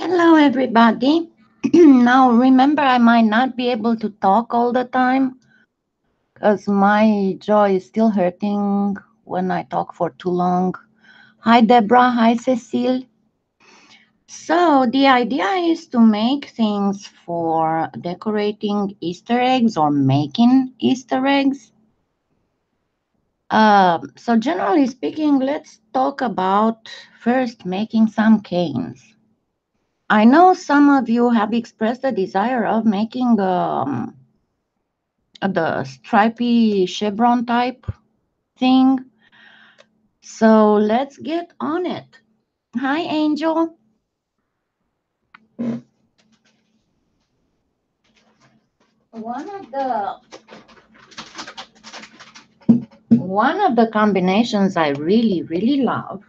Hello, everybody. now, remember, I might not be able to talk all the time because my jaw is still hurting when I talk for too long. Hi, Deborah. Hi, Cecile. So, the idea is to make things for decorating Easter eggs or making Easter eggs. Uh, so, generally speaking, let's talk about first making some canes. I know some of you have expressed the desire of making um, the stripy chevron type thing. So let's get on it. Hi, Angel. One of the one of the combinations I really, really love.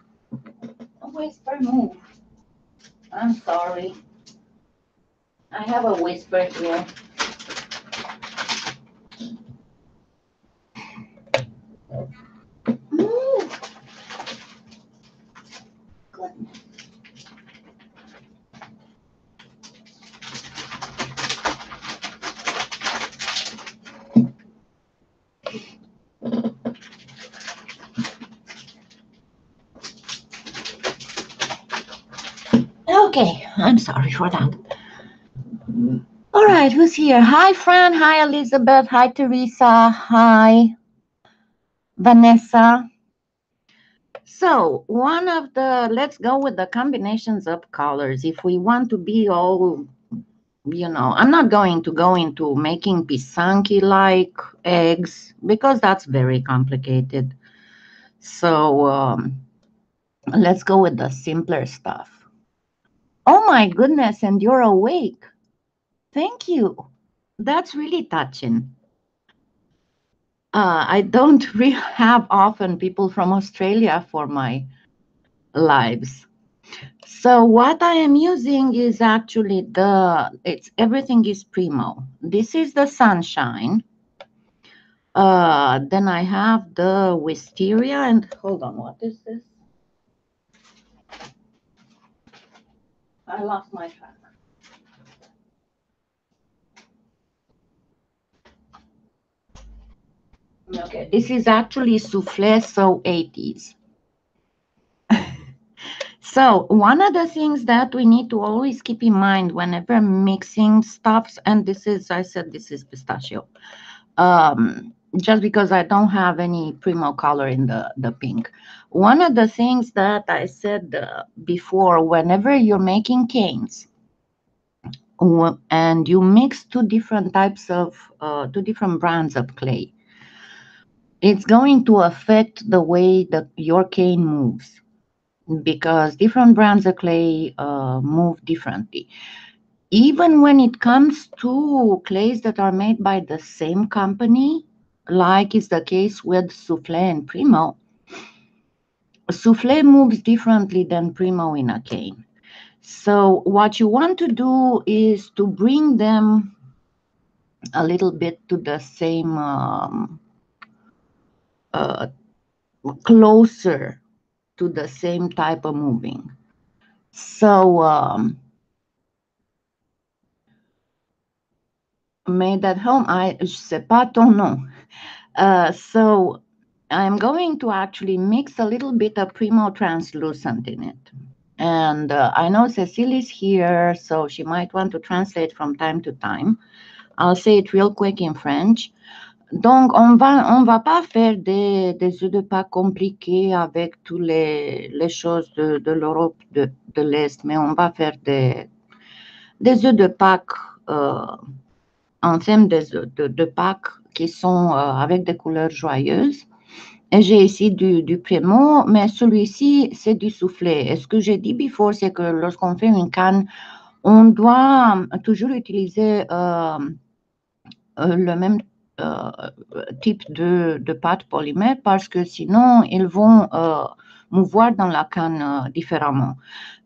Whisper move. I'm sorry. I have a whisper here. Move. Goodness. Okay, For that. All right, who's here? Hi, Fran. Hi, Elizabeth. Hi, Teresa. Hi, Vanessa. So, one of the, let's go with the combinations of colors. If we want to be all, you know, I'm not going to go into making pisanki like eggs because that's very complicated. So, um, let's go with the simpler stuff. Oh my goodness, and you're awake. Thank you. That's really touching. Uh, I don't have often people from Australia for my lives. So what I am using is actually the, it's everything is Primo. This is the Sunshine. Uh, then I have the Wisteria and hold on, what is this? I lost my track. Okay, this is actually souffle so 80s. so one of the things that we need to always keep in mind whenever mixing stuffs, and this is, I said this is pistachio, um, just because I don't have any Primo color in the, the pink. One of the things that I said uh, before, whenever you're making canes, and you mix two different types of, uh, two different brands of clay, it's going to affect the way that your cane moves because different brands of clay uh, move differently. Even when it comes to clays that are made by the same company, like is the case with Souffle and Primo, Souffle moves differently than Primo in a cane. So what you want to do is to bring them a little bit to the same um, uh, closer to the same type of moving. So um, made at home, I sais pas ton nom. Uh, so I'm going to actually mix a little bit of Primo translucent in it. And uh, I know Cecile is here, so she might want to translate from time to time. I'll say it real quick in French. Donc, on va, on va pas faire des, des œufs de Pâques compliqués avec toutes les, les choses de, de l'Europe de, de l'Est, mais on va faire des, des œufs de Pâques euh, en thème de, de, Pâques qui sont euh, avec des couleurs joyeuses. Et j'ai ici du, du Primo, mais celui-ci, c'est du soufflé. Et ce que j'ai dit before, c'est que lorsqu'on fait une canne, on doit toujours utiliser euh, le même euh, type de pâte polymère parce que sinon, ils vont euh, mouvoir dans la canne euh, différemment.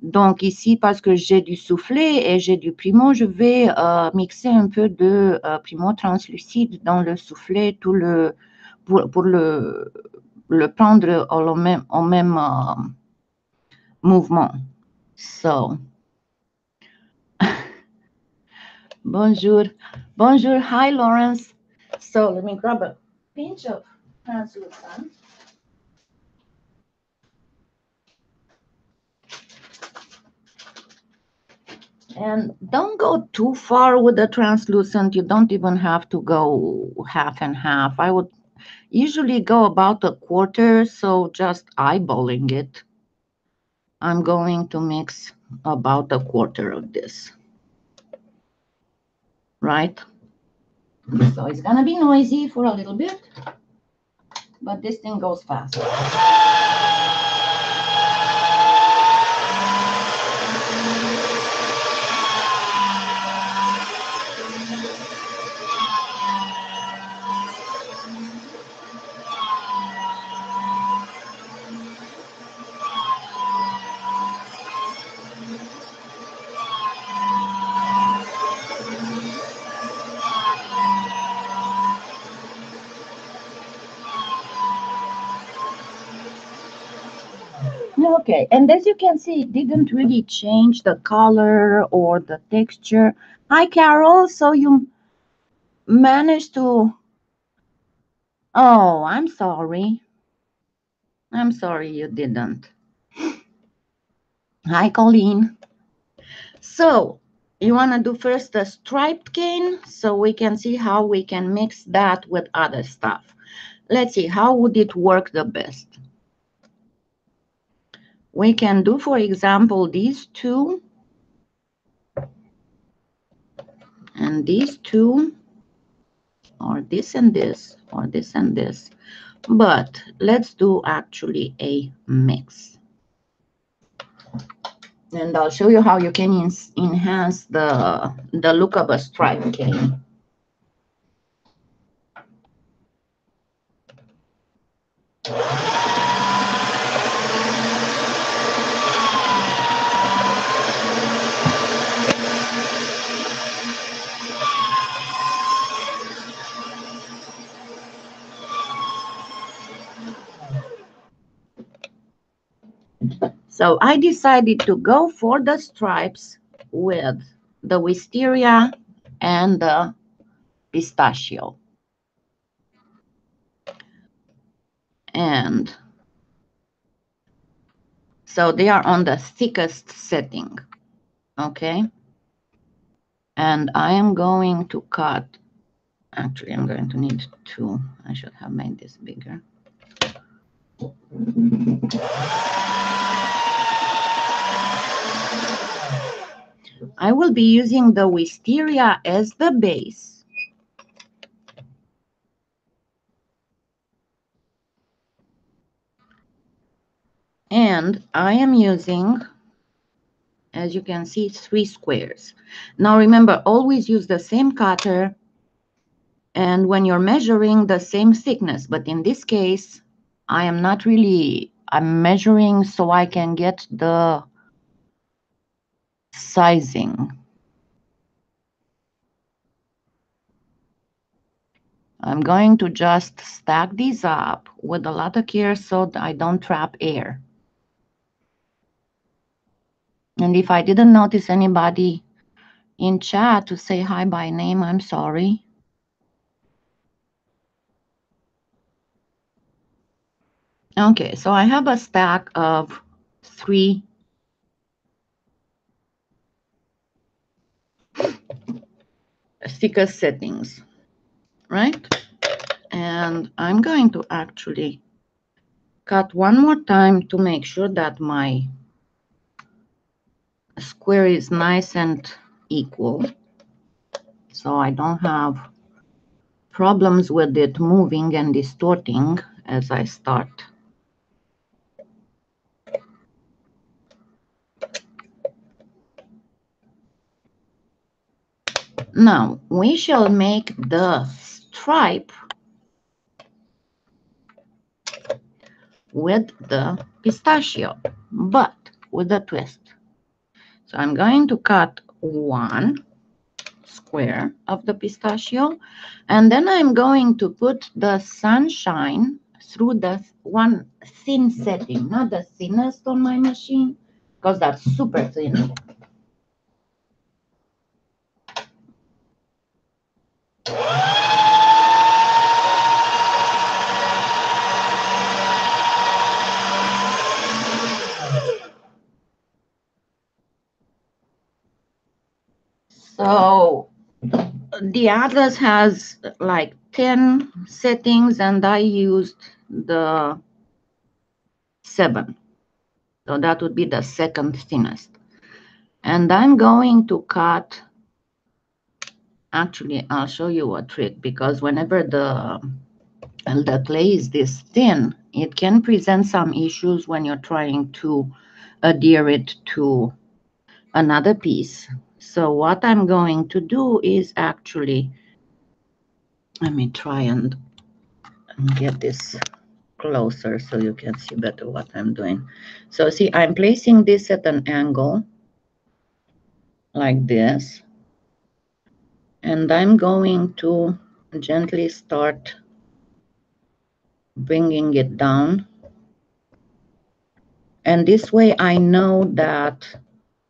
Donc ici, parce que j'ai du soufflé et j'ai du primo, je vais mixer un peu de primo translucide dans le soufflé tout le, pour, le, prendre au même, au même mouvement. So, Bonjour. Bonjour. Hi, Lawrence. So let me grab a pinch of translucent. And don't go too far with the translucent. You don't even have to go half and half. I would usually go about a quarter, so just eyeballing it. I'm going to mix about a quarter of this. Right? So it's gonna be noisy for a little bit, but this thing goes fast. Okay, and as you can see, it didn't really change the color or the texture. Hi, Carol. So you managed to... Oh, I'm sorry. I'm sorry you didn't. Hi, Colleen. So you want to do first the striped cane so we can see how we can mix that with other stuff. Let's see, how would it work the best? We can do, for example, these two and these two, or this and this, or this and this. But let's do actually a mix. And I'll show you how you can enhance the, the look of a stripe cane. So I decided to go for the stripes with the wisteria and the pistachio. And so they are on the thickest setting, okay? And I am going to cut, actually I'm going to need two. I should have made this bigger. I will be using the wisteria as the base. And I am using, as you can see, three squares. Now remember, always use the same cutter and when you're measuring the same thickness. But in this case, I am not really, I'm measuring so I can get the sizing. I'm going to just stack these up with a lot of care so I don't trap air. And if I didn't notice anybody in chat to say hi by name, I'm sorry. Okay, so I have a stack of three thicker settings, right? And I'm going to actually cut one more time to make sure that my square is nice and equal. So I don't have problems with it moving and distorting as I start. Now, we shall make the stripe with the pistachio, but with a twist. So I'm going to cut one square of the pistachio, and then I'm going to put the sunshine through the one thin setting, not the thinnest on my machine, because that's super thin. So the Atlas has like 10 settings and I used the seven. So that would be the second thinnest. And I'm going to cut, actually, I'll show you a trick because whenever the, the clay is this thin, it can present some issues when you're trying to adhere it to another piece. So what I'm going to do is actually, let me try and get this closer so you can see better what I'm doing. So see, I'm placing this at an angle like this. And I'm going to gently start bringing it down. And this way I know that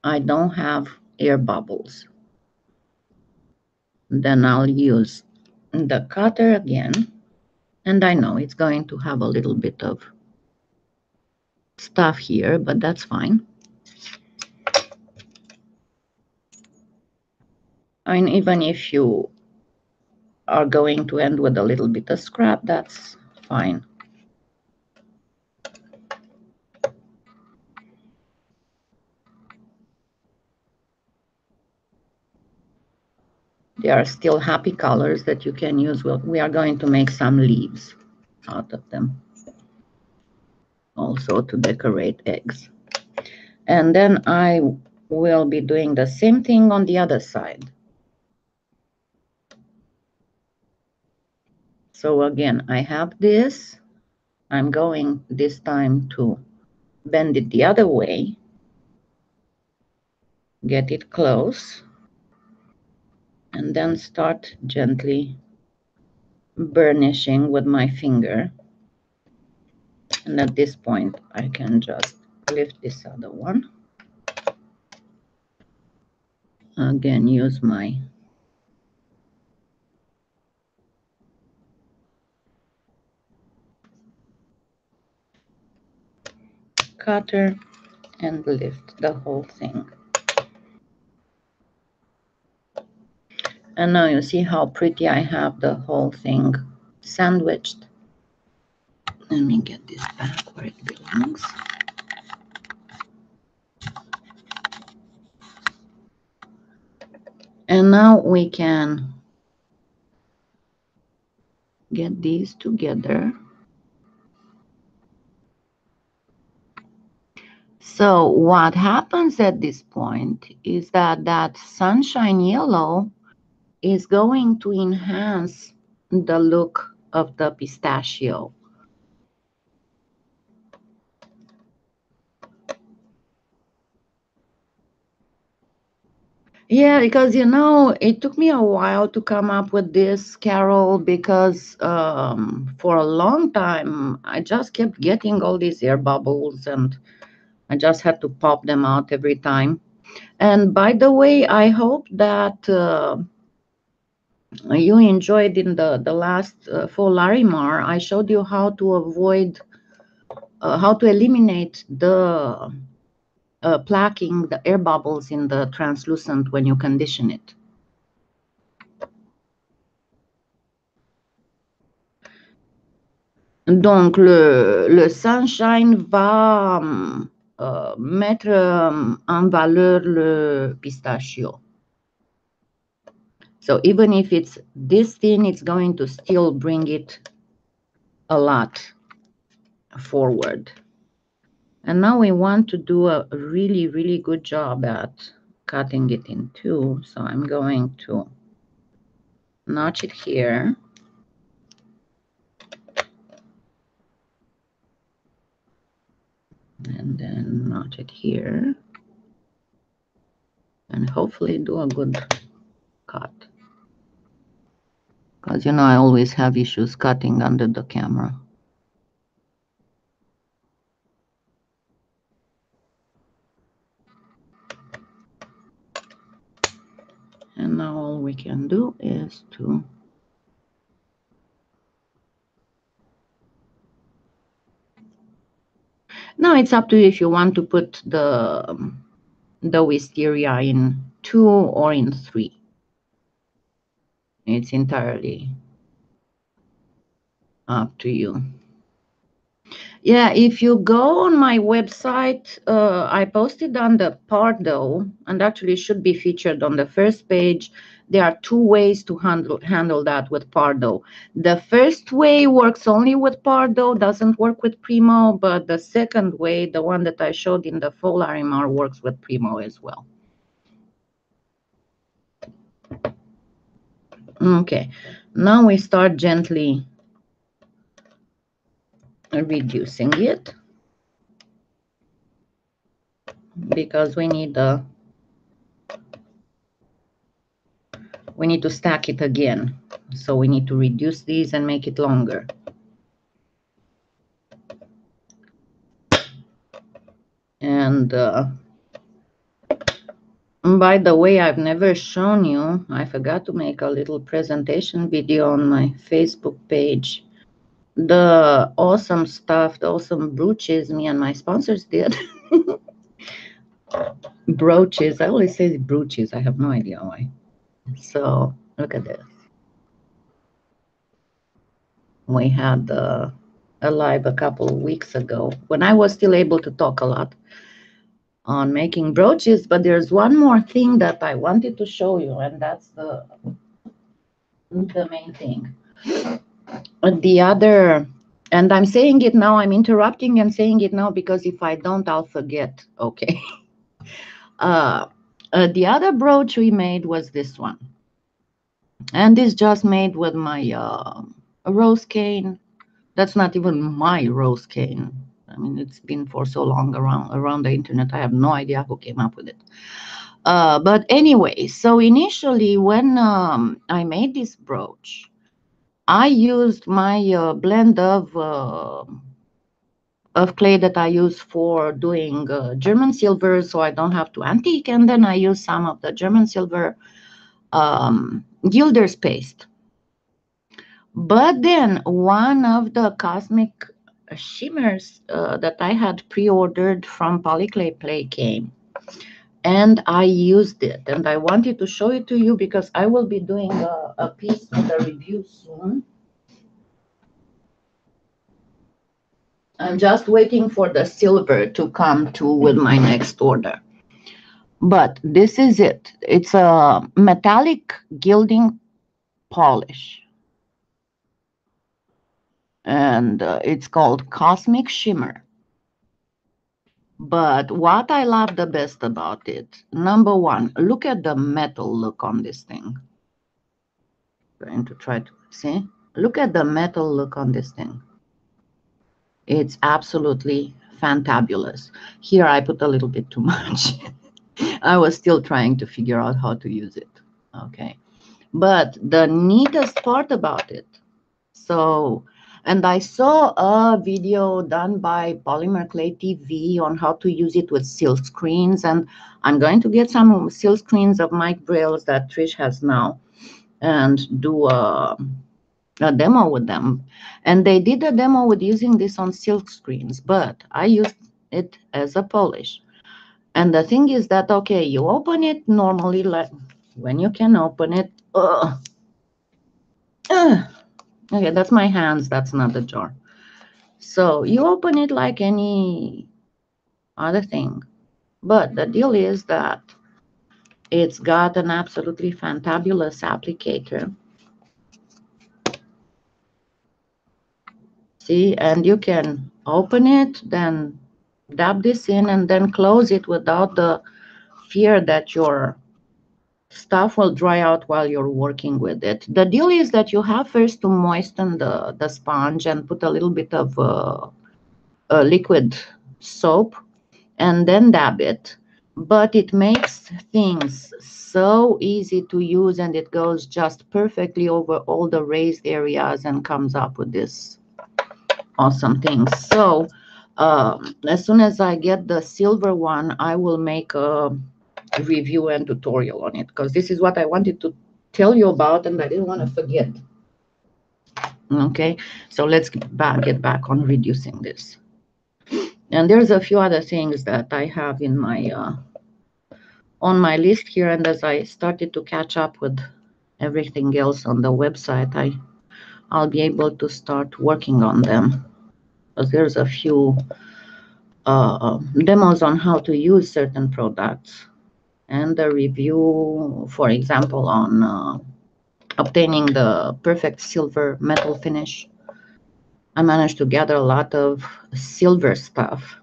I don't have air bubbles. Then I'll use the cutter again. And I know it's going to have a little bit of stuff here, but that's fine. I mean, even if you are going to end with a little bit of scrap, that's fine. They are still happy colors that you can use. We are going to make some leaves out of them. Also to decorate eggs. And then I will be doing the same thing on the other side. So again, I have this. I'm going this time to bend it the other way. Get it close and then start gently burnishing with my finger. And at this point, I can just lift this other one. Again, use my cutter and lift the whole thing. And now you see how pretty I have the whole thing sandwiched. Let me get this back where it belongs. And now we can get these together. So what happens at this point is that that sunshine yellow is going to enhance the look of the pistachio. Yeah, because you know, it took me a while to come up with this, Carol, because um, for a long time I just kept getting all these air bubbles and I just had to pop them out every time. And by the way, I hope that uh, you enjoyed in the, the last uh, for Larimar, I showed you how to avoid, uh, how to eliminate the uh, the air bubbles in the translucent when you condition it. Donc, le, le sunshine va euh, mettre euh, en valeur le pistachio. So even if it's this thin, it's going to still bring it a lot forward. And now we want to do a really, really good job at cutting it in two. So I'm going to notch it here. And then notch it here. And hopefully do a good cut because you know I always have issues cutting under the camera. And now all we can do is to Now it's up to you if you want to put the um, the wisteria in two or in three. It's entirely up to you. Yeah, if you go on my website, uh, I posted on the Pardo, and actually should be featured on the first page. There are two ways to handle handle that with Pardo. The first way works only with Pardo, doesn't work with Primo, but the second way, the one that I showed in the faux Larimar, works with Primo as well. Okay, now we start gently reducing it. Because we need the we need to stack it again. So we need to reduce these and make it longer. And uh, by the way I've never shown you I forgot to make a little presentation video on my Facebook page the awesome stuff, the awesome brooches me and my sponsors did. brooches. I always say brooches. I have no idea why. So look at this. We had uh, a live a couple of weeks ago when I was still able to talk a lot on making brooches. But there's one more thing that I wanted to show you, and that's the the main thing. The other and i'm saying it now i'm interrupting and saying it now because if i don't i'll forget okay? Uh, uh, the other brooch we made was this one. And this just made with my uh, rose cane. That's not even my rose cane i mean it's been for so long around around the internet i have no idea who came up with it uh, but anyway so initially when um, i made this brooch I used my uh, blend of uh, of clay that I use for doing uh, German silver, so I don't have to antique, and then I use some of the German silver um, gilder's paste. But then one of the cosmic shimmers uh, that I had pre-ordered from Polyclay Play came and I used it and I wanted to show it to you because I will be doing a, a piece with a review soon. I'm just waiting for the silver to come to with my next order. But this is it. It's a metallic gilding polish. And uh, it's called Cosmic Shimmer. But what I love the best about it, number one, look at the metal look on this thing. Going to try to see. Look at the metal look on this thing. It's absolutely fantabulous. Here I put a little bit too much. I was still trying to figure out how to use it. Okay. But the neatest part about it, so and I saw a video done by Polymer Clay TV on how to use it with silk screens. And I'm going to get some silk screens of Mike Braille's that Trish has now and do a, a demo with them. And they did a demo with using this on silk screens, but I used it as a polish. And the thing is that, okay, you open it normally, like when you can open it, uh, uh, Okay, that's my hands. That's not the jar. So you open it like any other thing. But the deal is that it's got an absolutely fantabulous applicator. See, and you can open it, then dab this in and then close it without the fear that your stuff will dry out while you're working with it. The deal is that you have first to moisten the, the sponge and put a little bit of uh, liquid soap and then dab it. But it makes things so easy to use and it goes just perfectly over all the raised areas and comes up with this awesome thing. So um, as soon as I get the silver one, I will make a review and tutorial on it because this is what I wanted to tell you about and I didn't want to forget. Okay, so let's get back, get back on reducing this. And there's a few other things that I have in my uh, on my list here, and as I started to catch up with everything else on the website, I I'll be able to start working on them. Because there's a few uh, demos on how to use certain products and a review, for example, on uh, obtaining the perfect silver metal finish. I managed to gather a lot of silver stuff.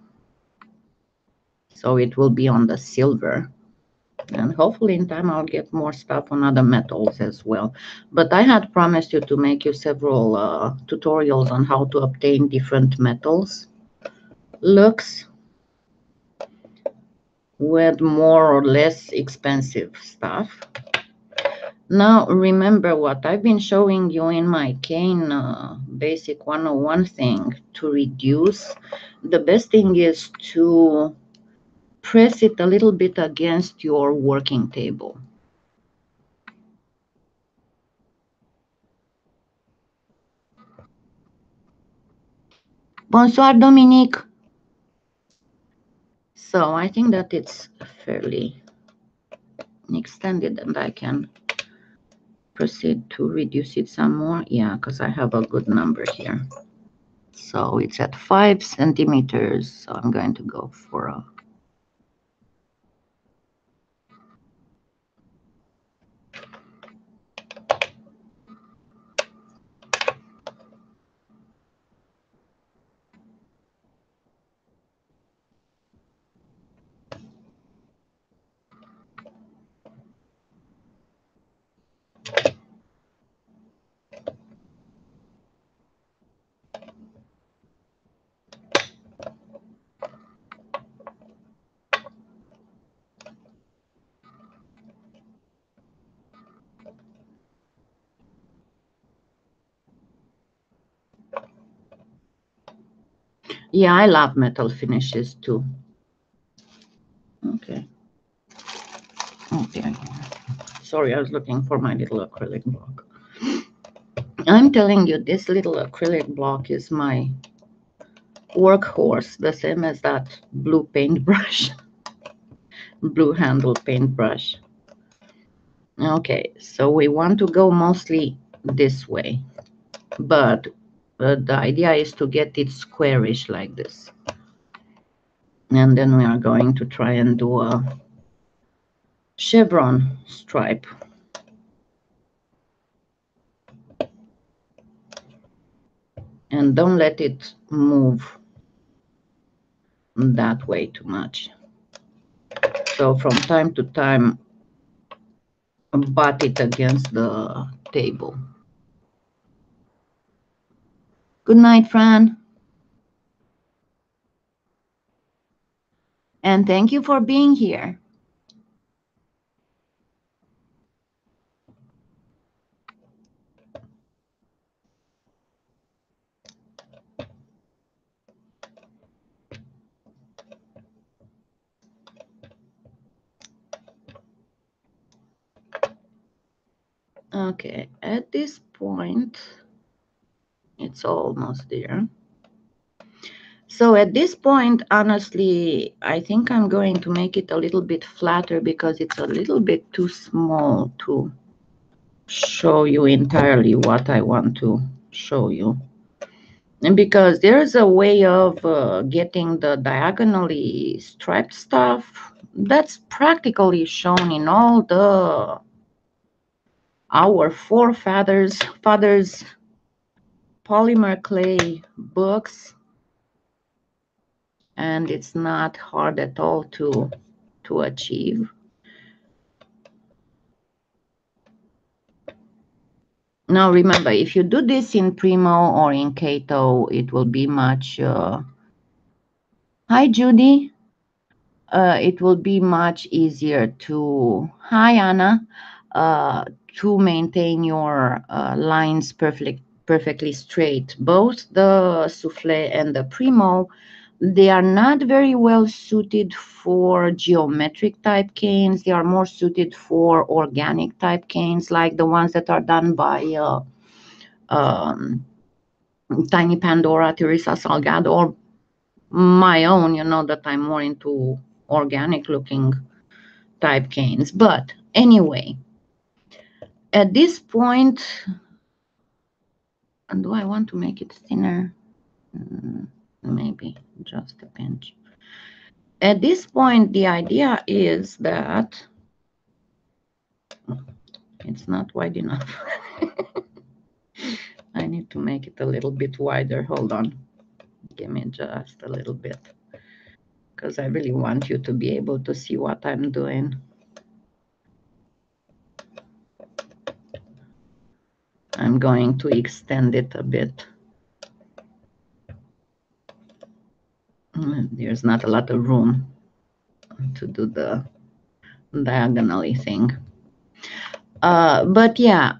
So it will be on the silver. And hopefully in time I'll get more stuff on other metals as well. But I had promised you to make you several uh, tutorials on how to obtain different metals looks with more or less expensive stuff. Now, remember what I've been showing you in my cane uh, basic 101 thing to reduce. The best thing is to press it a little bit against your working table. Bonsoir, Dominique. So I think that it's fairly extended and I can proceed to reduce it some more. Yeah, because I have a good number here. So it's at five centimeters. So I'm going to go for a Yeah, I love metal finishes too. Okay. Okay. Sorry, I was looking for my little acrylic block. I'm telling you, this little acrylic block is my workhorse, the same as that blue paintbrush, blue handle paintbrush. Okay, so we want to go mostly this way, but but the idea is to get it squarish like this. And then we are going to try and do a chevron stripe. And don't let it move that way too much. So from time to time, butt it against the table. Good night, Fran. And thank you for being here. Okay, at this point, it's almost there. So at this point, honestly, I think I'm going to make it a little bit flatter because it's a little bit too small to show you entirely what I want to show you. And because there's a way of uh, getting the diagonally striped stuff that's practically shown in all the our forefathers fathers polymer clay books and it's not hard at all to to achieve. Now remember, if you do this in Primo or in Kato, it will be much. Uh, hi, Judy. Uh, it will be much easier to. Hi, Anna. Uh, to maintain your uh, lines perfectly perfectly straight. Both the souffle and the primo, they are not very well suited for geometric type canes. They are more suited for organic type canes, like the ones that are done by uh, um, Tiny Pandora, Teresa Salgado, or my own, you know, that I'm more into organic looking type canes. But anyway, at this point, do I want to make it thinner? Mm, maybe just a pinch. At this point, the idea is that it's not wide enough. I need to make it a little bit wider. Hold on. Give me just a little bit because I really want you to be able to see what I'm doing. I'm going to extend it a bit. There's not a lot of room to do the diagonally thing. Uh, but yeah,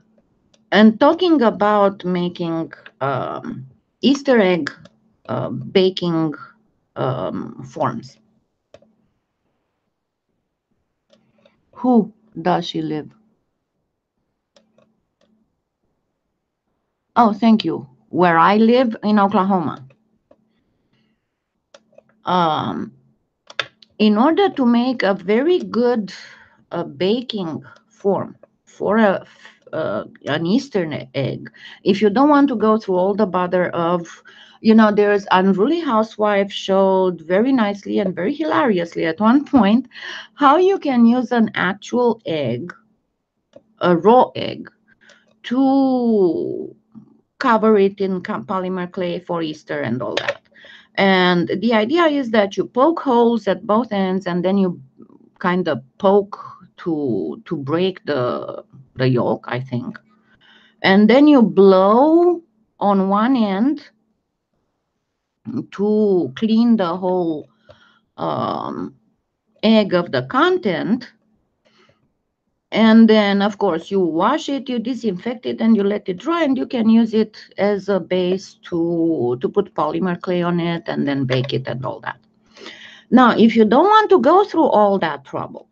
and talking about making um, Easter egg uh, baking um, forms. Who does she live? Oh, thank you. Where I live in Oklahoma. Um, in order to make a very good uh, baking form for a uh, an Eastern egg, if you don't want to go through all the bother of, you know, there's Unruly Housewife showed very nicely and very hilariously at one point how you can use an actual egg, a raw egg, to cover it in polymer clay for Easter and all that. And the idea is that you poke holes at both ends and then you kind of poke to to break the the yolk, I think. And then you blow on one end to clean the whole um, egg of the content and then, of course, you wash it, you disinfect it, and you let it dry, and you can use it as a base to, to put polymer clay on it and then bake it and all that. Now, if you don't want to go through all that trouble,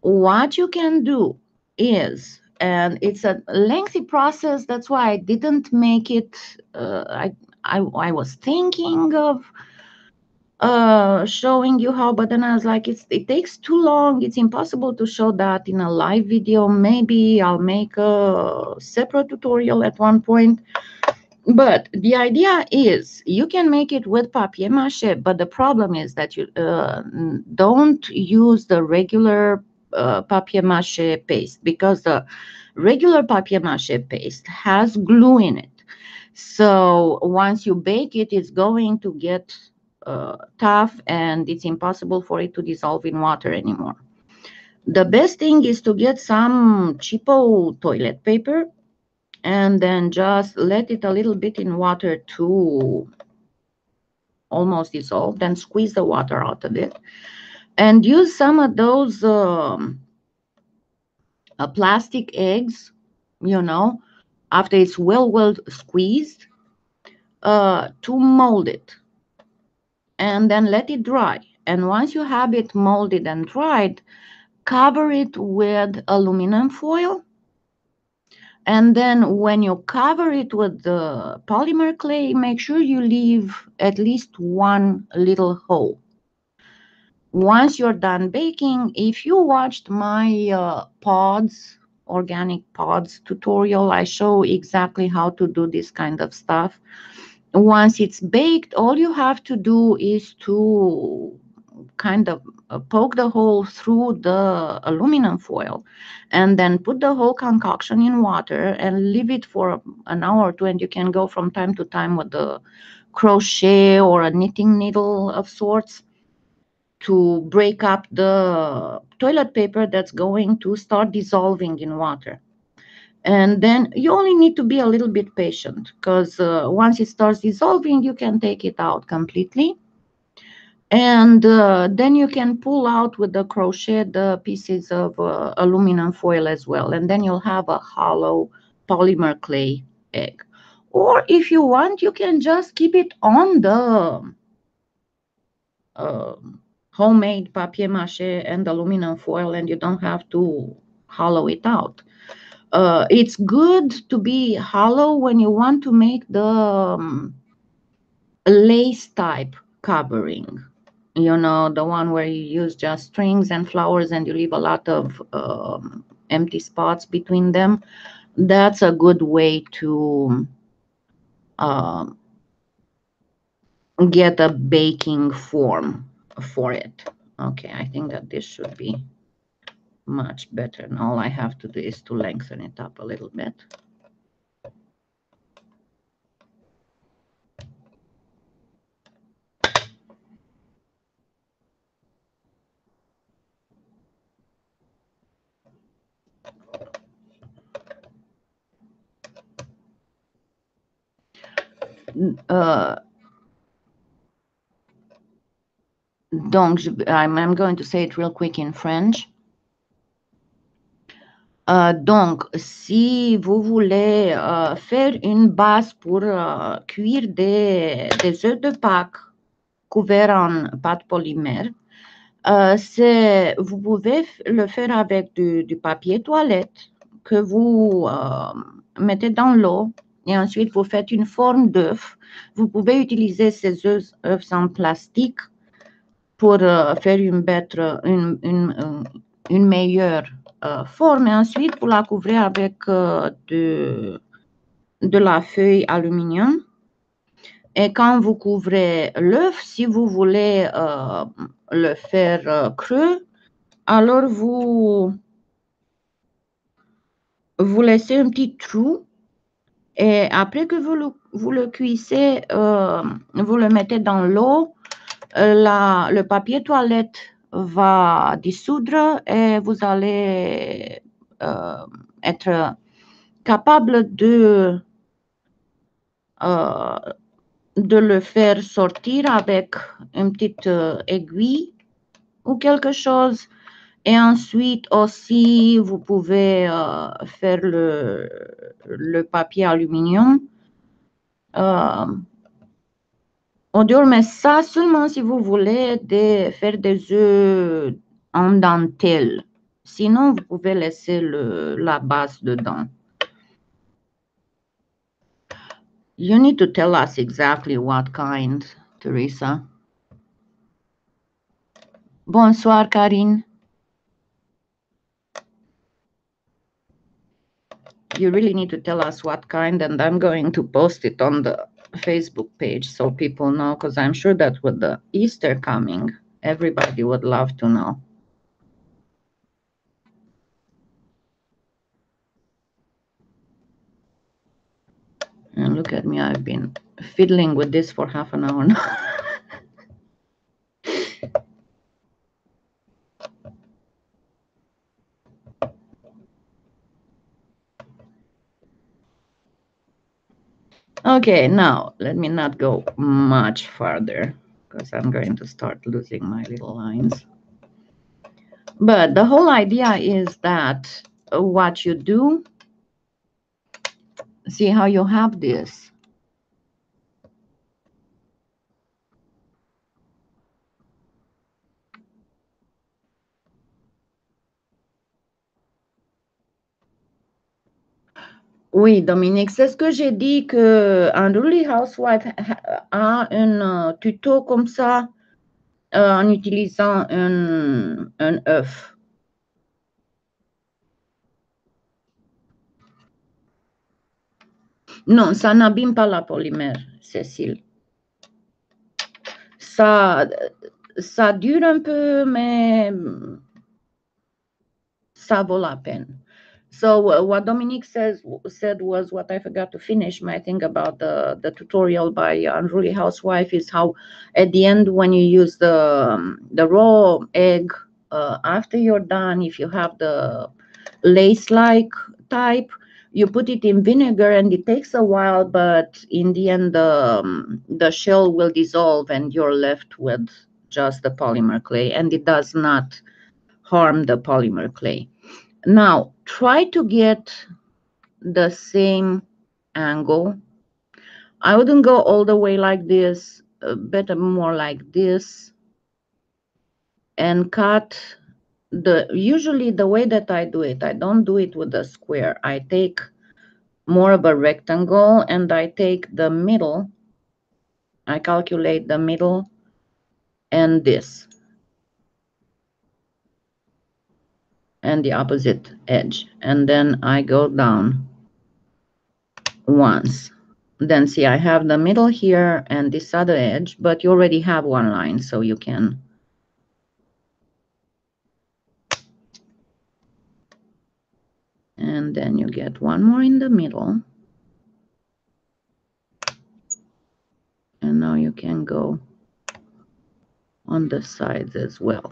what you can do is, and it's a lengthy process, that's why I didn't make it, uh, I, I, I was thinking of uh showing you how but then i was like it's it takes too long. It's impossible to show that in a live video. Maybe i'll make a separate tutorial at one point. But the idea is you can make it with papier mache but the problem is that you uh, don't use the regular uh, papier mache paste because the regular papier mache paste has glue in it. So once you bake it it's going to get uh, tough and it's impossible for it to dissolve in water anymore. The best thing is to get some cheapo toilet paper and then just let it a little bit in water to almost dissolve, then squeeze the water out of it. And use some of those um, uh, plastic eggs, you know, after it's well, well squeezed, uh, to mold it and then let it dry. And once you have it molded and dried, cover it with aluminum foil. And then when you cover it with the polymer clay, make sure you leave at least one little hole. Once you're done baking, if you watched my uh, pods, organic pods tutorial, I show exactly how to do this kind of stuff once it's baked, all you have to do is to kind of uh, poke the hole through the aluminum foil and then put the whole concoction in water and leave it for an hour or two and you can go from time to time with the crochet or a knitting needle of sorts to break up the toilet paper that's going to start dissolving in water and then you only need to be a little bit patient because uh, once it starts dissolving, you can take it out completely. And uh, then you can pull out with the crochet the pieces of uh, aluminum foil as well. And then you'll have a hollow polymer clay egg. Or if you want, you can just keep it on the uh, homemade papier mache and aluminum foil and you don't have to hollow it out uh, it's good to be hollow when you want to make the um, lace type covering you know, the one where you use just strings and flowers and you leave a lot of um, empty spots between them, that's a good way to uh, get a baking form for it. Okay, I think that this should be much better. And all I have to do is to lengthen it up a little bit. Uh, donc, I'm, I'm going to say it real quick in French. Euh, donc, si vous voulez euh, faire une base pour euh, cuire des, œufs de Pâques couverts en pâte polymère, vous pouvez le faire avec du, papier toilette que vous mettez dans l'eau et ensuite vous faites une forme d'œuf. Vous pouvez utiliser ces œufs, en plastique pour faire une, meilleure forme et ensuite vous la couvrez avec euh, de, la feuille aluminium. Et quand vous couvrez l'œuf, si vous voulez euh, le faire creux, alors vous, vous laissez un petit trou et après que vous le, vous le cuissez, vous le mettez dans l'eau, le papier toilette va dissoudre et vous allez euh, être capable de, euh, de le faire sortir avec une petite euh, aiguille ou quelque chose. Et ensuite aussi, vous pouvez faire le, le papier aluminium on dehors, mais ça seulement si vous voulez faire des œufs en dentelle. Sinon, vous pouvez laisser la base dedans. You need to tell us exactly what kind, Teresa. Bonsoir, Karine. You really need to tell us what kind, and I'm going to post it on the Facebook page so people know, because I'm sure that with the Easter coming, everybody would love to know. And look at me, I've been fiddling with this for half an hour now. Okay, now let me not go much further because I'm going to start losing my little lines. But the whole idea is that what you do, see how you have this. Oui, Dominique, c'est ce que j'ai dit que Unruly Housewife a un euh, tuto comme ça euh, en utilisant un, un œuf. Non, ça n'abîme pas la polymère, Cécile. Ça, ça dure un peu, mais ça vaut la peine. So what Dominique says said was what I forgot to finish my thing about the the tutorial by Unruly Housewife is how at the end when you use the um, the raw egg uh, after you're done if you have the lace like type you put it in vinegar and it takes a while but in the end um, the shell will dissolve and you're left with just the polymer clay and it does not harm the polymer clay now, try to get the same angle. I wouldn't go all the way like this, uh, better more like this. And cut the, usually the way that I do it, I don't do it with a square. I take more of a rectangle and I take the middle. I calculate the middle and this and the opposite edge. And then I go down once. Then see I have the middle here and this other edge but you already have one line so you can and then you get one more in the middle. And now you can go on the sides as well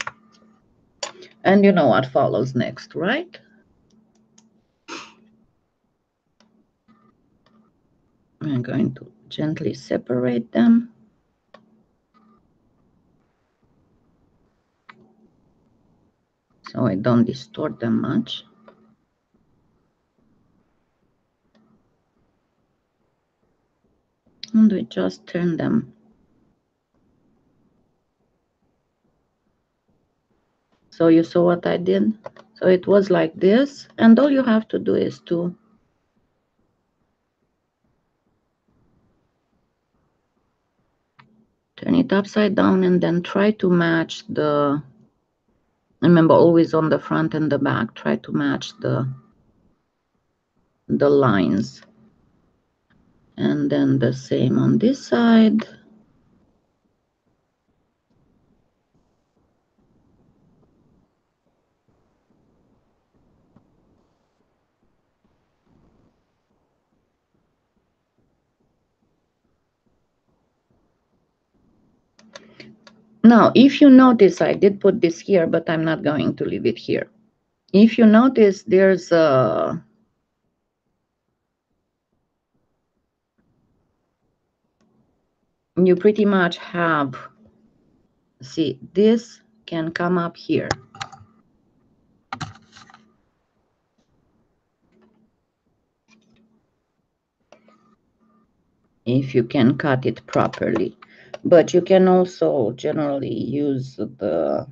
and you know what follows next right? I'm going to gently separate them. So I don't distort them much. And we just turn them so you saw what I did? So it was like this and all you have to do is to turn it upside down and then try to match the remember always on the front and the back try to match the the lines. And then the same on this side Now, if you notice, I did put this here, but I'm not going to leave it here. If you notice, there's a you pretty much have, see, this can come up here. If you can cut it properly. But you can also generally use the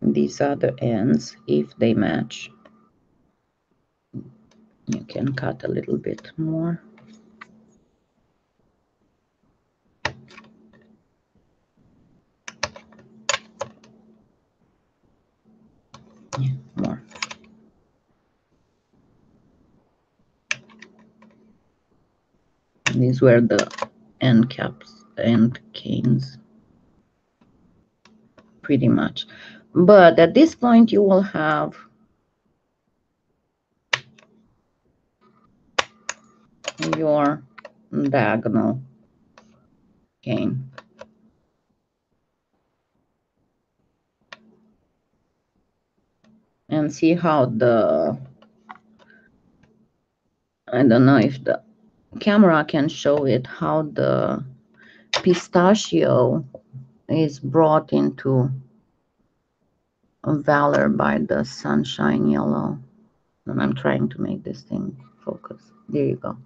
these other ends if they match. You can cut a little bit more yeah, more these were the end caps and canes pretty much but at this point you will have your diagonal cane. And see how the, I don't know if the camera can show it, how the pistachio is brought into valor by the sunshine yellow. And I'm trying to make this thing focus. There you go.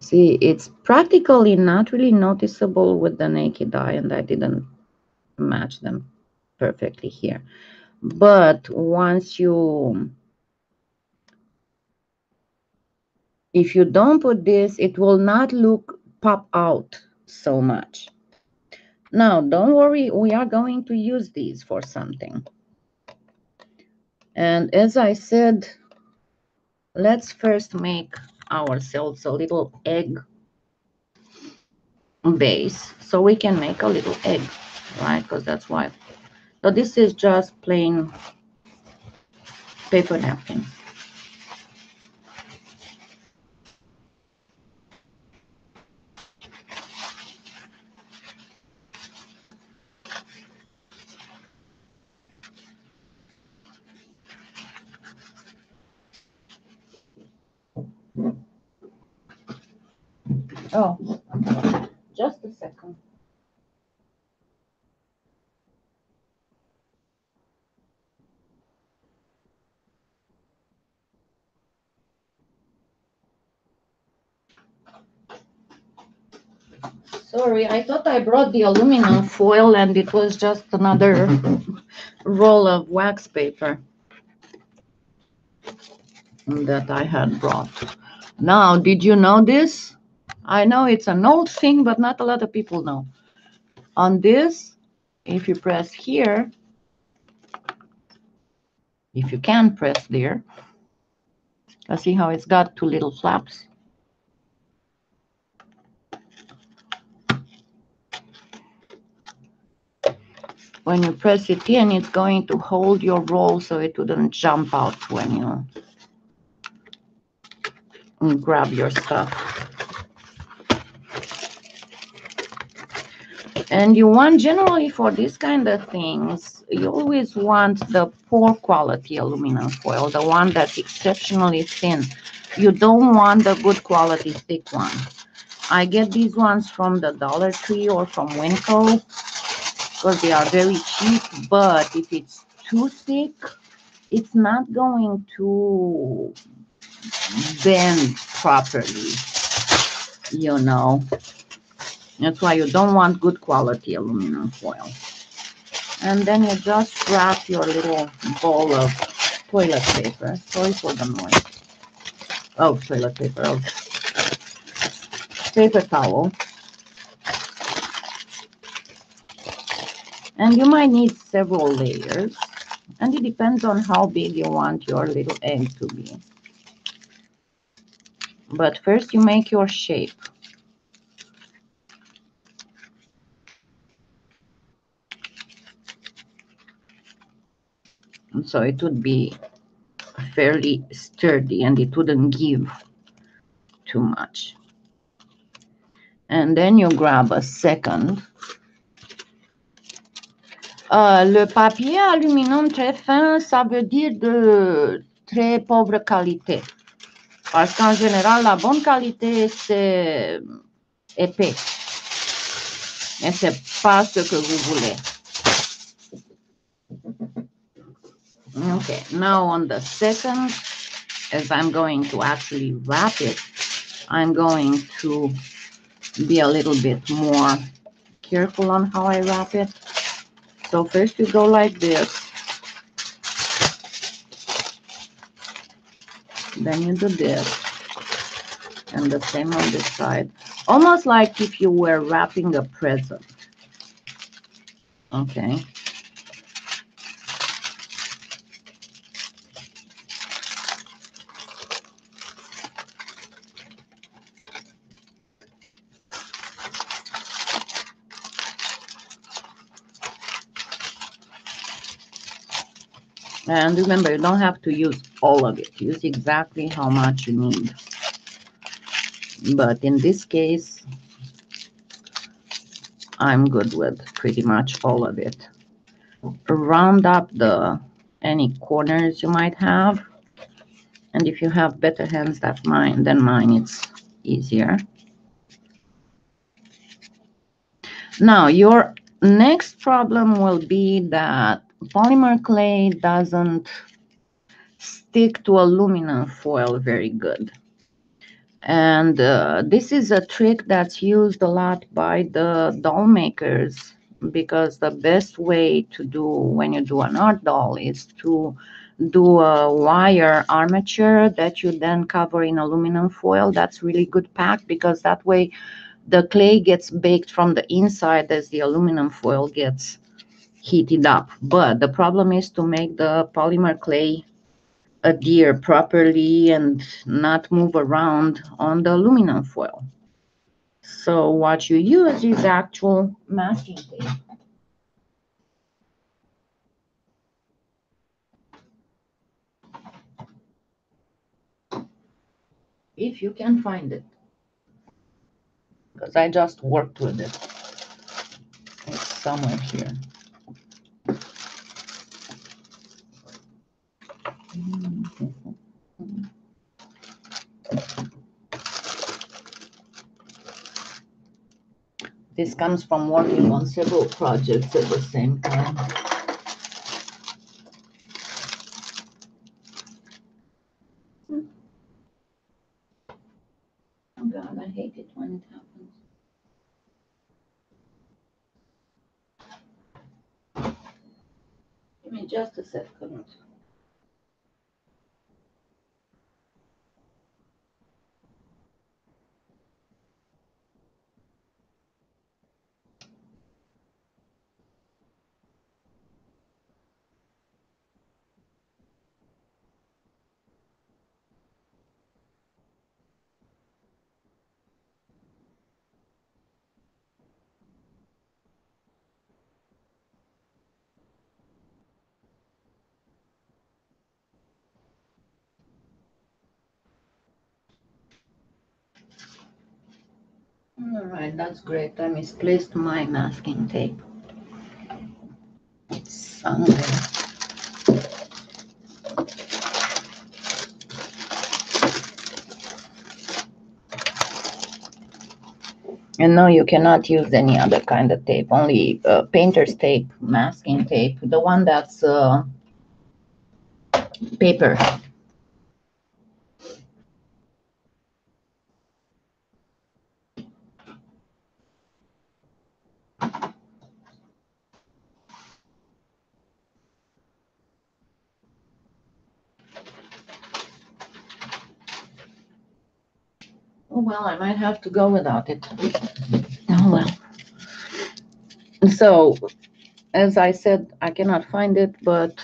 See, it's practically not really noticeable with the naked eye, and I didn't match them perfectly here. But once you, if you don't put this, it will not look pop out so much. Now, don't worry, we are going to use these for something. And as I said, let's first make ourselves a little egg base so we can make a little egg right because that's why so this is just plain paper napkin. Oh, just a second. Sorry, I thought I brought the aluminum foil and it was just another roll of wax paper that I had brought. Now, did you know this? I know it's an old thing, but not a lot of people know. On this, if you press here, if you can press there, I see how it's got two little flaps. When you press it in, it's going to hold your roll so it wouldn't jump out when you mm, grab your stuff. And you want generally for these kind of things, you always want the poor quality aluminum foil, the one that's exceptionally thin. You don't want the good quality thick one. I get these ones from the Dollar Tree or from Winco because they are very cheap, but if it's too thick, it's not going to bend properly, you know. That's why you don't want good quality aluminum foil. And then you just wrap your little ball of toilet paper. Sorry for the noise. Oh, toilet paper. Oh. Paper towel. And you might need several layers. And it depends on how big you want your little egg to be. But first you make your shape. So it would be fairly sturdy and it wouldn't give too much. And then you grab a second. Uh, le papier aluminium très fin, ça veut dire de très pauvre qualité. Parce qu'en général, la bonne qualité, c'est épais. Et c'est pas ce que vous voulez. Okay, now on the second, as I'm going to actually wrap it, I'm going to be a little bit more careful on how I wrap it. So first you go like this. Then you do this. And the same on this side. Almost like if you were wrapping a present. Okay. And remember, you don't have to use all of it. Use exactly how much you need. But in this case, I'm good with pretty much all of it. Round up the any corners you might have. And if you have better hands than mine, than mine, it's easier. Now, your next problem will be that polymer clay doesn't stick to aluminum foil very good. And uh, this is a trick that's used a lot by the doll makers because the best way to do when you do an art doll is to do a wire armature that you then cover in aluminum foil. That's really good pack because that way the clay gets baked from the inside as the aluminum foil gets heated up. But the problem is to make the polymer clay adhere properly and not move around on the aluminum foil. So what you use is actual masking tape. If you can find it. Because I just worked with it. It's somewhere here. This comes from working on several projects at the same time. Oh God, I hate it when it happens. me just a second. All right, that's great. I misplaced my masking tape. It's somewhere. And no, you cannot use any other kind of tape, only uh, painter's tape, masking tape, the one that's uh, paper. Oh, well, I might have to go without it. Oh, well. So, as I said, I cannot find it, but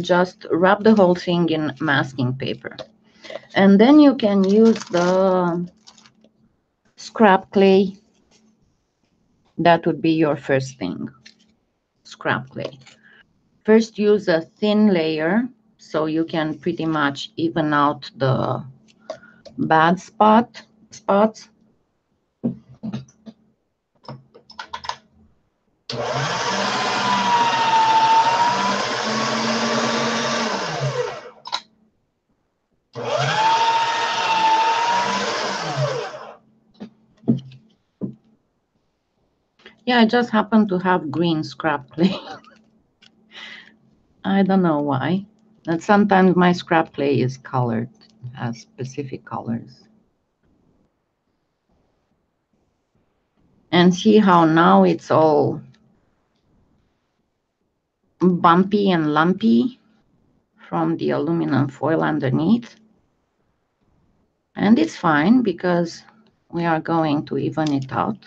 just wrap the whole thing in masking paper. And then you can use the scrap clay. That would be your first thing, scrap clay. First, use a thin layer so you can pretty much even out the bad spot spots. Yeah, I just happen to have green scrap clay. I don't know why. And sometimes my scrap clay is colored, has specific colors. And see how now it's all bumpy and lumpy from the aluminum foil underneath. And it's fine because we are going to even it out.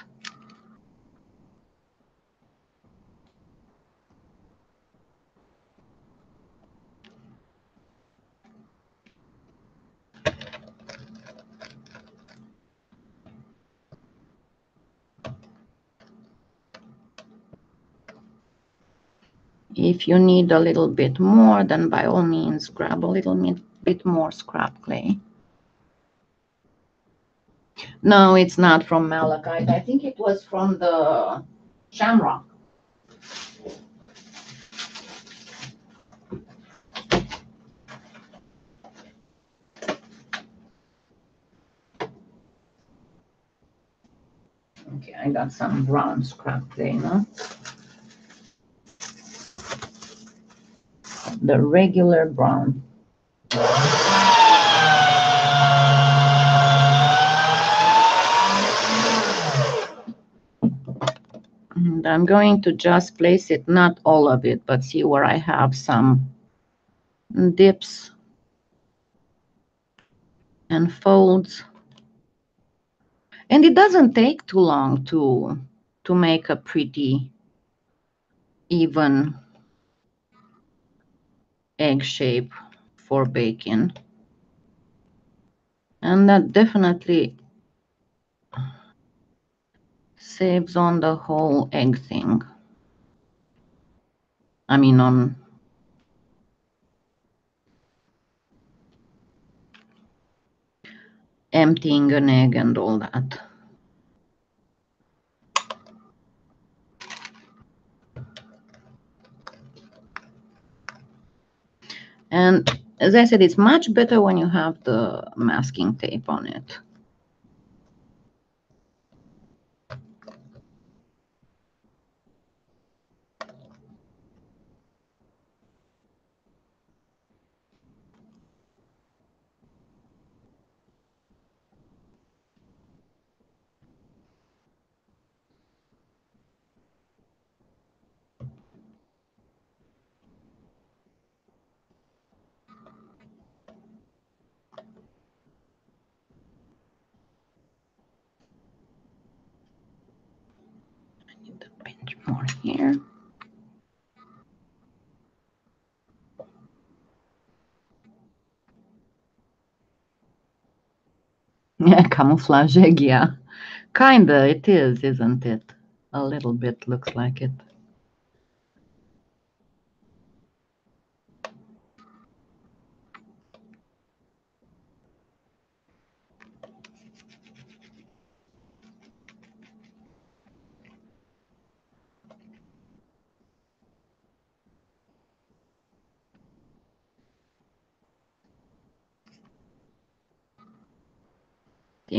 If you need a little bit more, then by all means, grab a little bit more scrap clay. No, it's not from malachite. I think it was from the shamrock. Okay, I got some brown scrap clay now. The regular brown. And I'm going to just place it, not all of it, but see where I have some dips and folds. And it doesn't take too long to, to make a pretty even egg shape for baking. And that definitely saves on the whole egg thing. I mean on emptying an egg and all that. And as I said, it's much better when you have the masking tape on it. Here. Yeah, camouflage egg, yeah. Kinda, it is, isn't it? A little bit looks like it.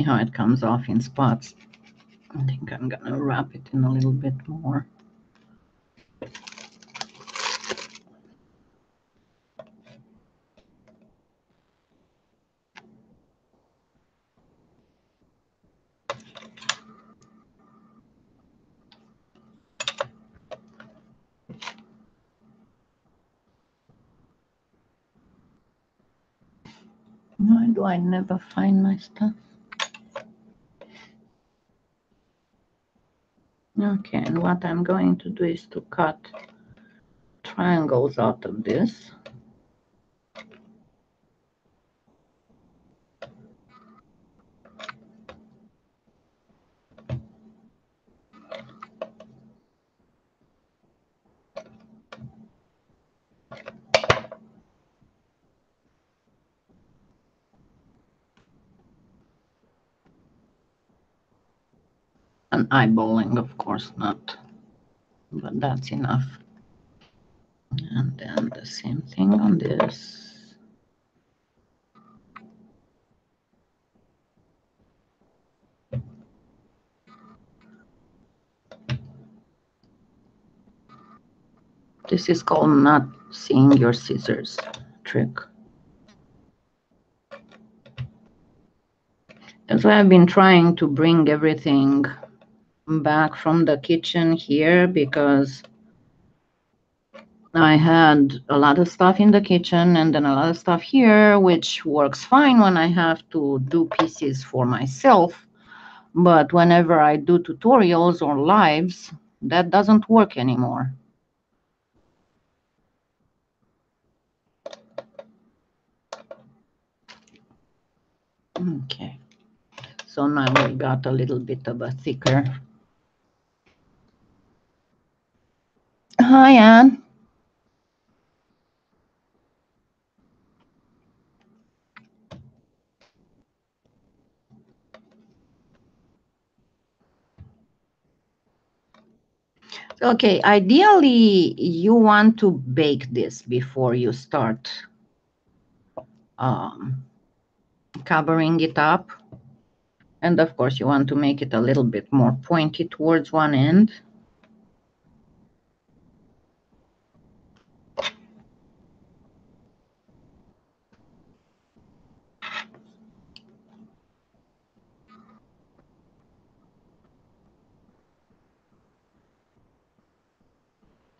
See how it comes off in spots. I think I'm gonna wrap it in a little bit more. Why do I never find my stuff? Okay, and what I'm going to do is to cut triangles out of this. and eyeballing, of course not, but that's enough. And then the same thing on this. This is called not seeing your scissors trick. That's why I've been trying to bring everything back from the kitchen here because I had a lot of stuff in the kitchen and then a lot of stuff here, which works fine when I have to do pieces for myself. But whenever I do tutorials or lives, that doesn't work anymore. Okay, so now we got a little bit of a thicker Hi, Anne. Okay, ideally you want to bake this before you start um, covering it up. And of course you want to make it a little bit more pointy towards one end.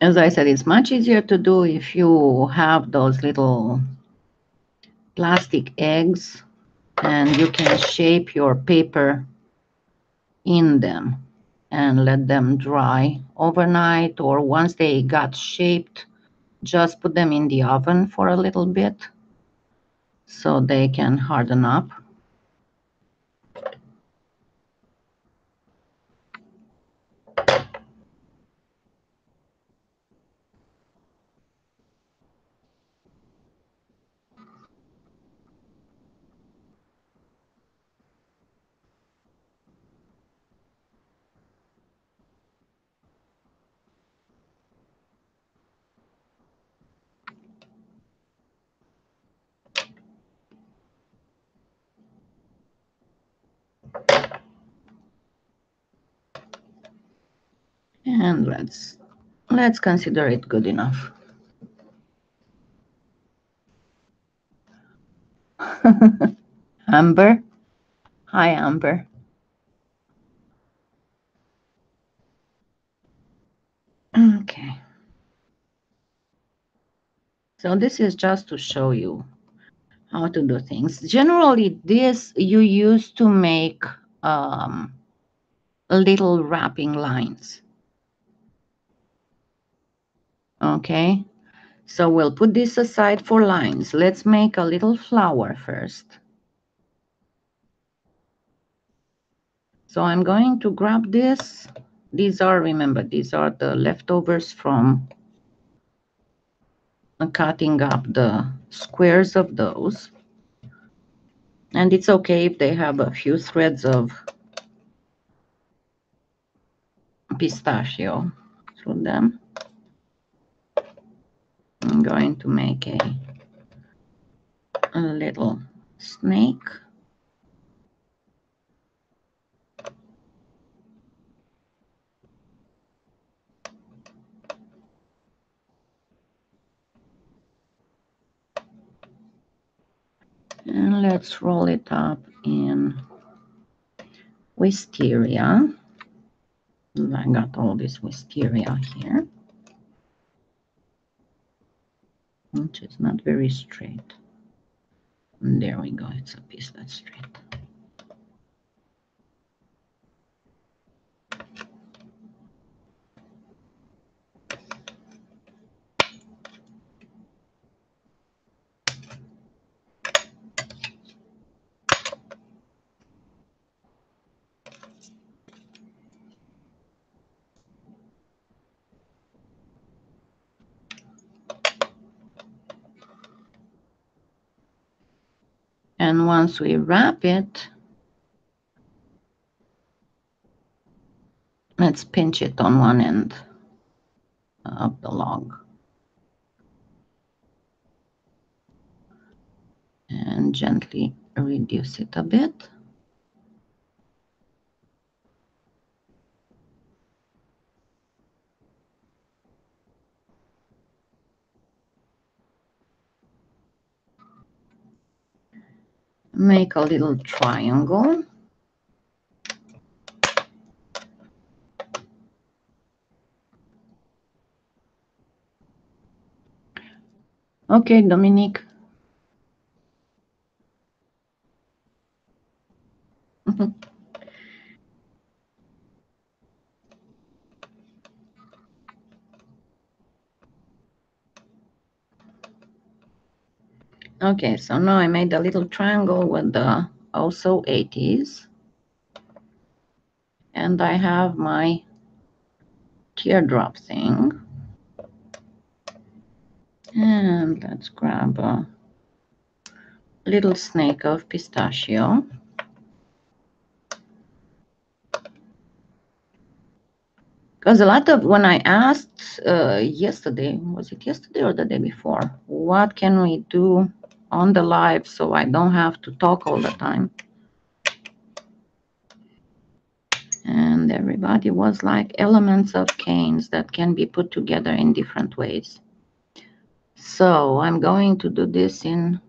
As I said, it's much easier to do if you have those little plastic eggs and you can shape your paper in them and let them dry overnight or once they got shaped, just put them in the oven for a little bit so they can harden up. and let's let's consider it good enough. Amber. Hi, Amber. Okay. So this is just to show you how to do things. Generally, this you use to make um, little wrapping lines Okay, so we'll put this aside for lines. Let's make a little flower first. So I'm going to grab this. These are, remember, these are the leftovers from cutting up the squares of those. And it's okay if they have a few threads of pistachio through them. I'm going to make a, a little snake. And let's roll it up in wisteria. I got all this wisteria here, which is not very straight. And there we go, it's a piece that's straight. And once we wrap it, let's pinch it on one end of the log. And gently reduce it a bit. Make a little triangle. Okay, Dominique. Okay, so now I made a little triangle with the also 80s. And I have my teardrop thing. And let's grab a little snake of pistachio. Because a lot of, when I asked uh, yesterday, was it yesterday or the day before, what can we do on the live so I don't have to talk all the time. And everybody was like elements of canes that can be put together in different ways. So I'm going to do this in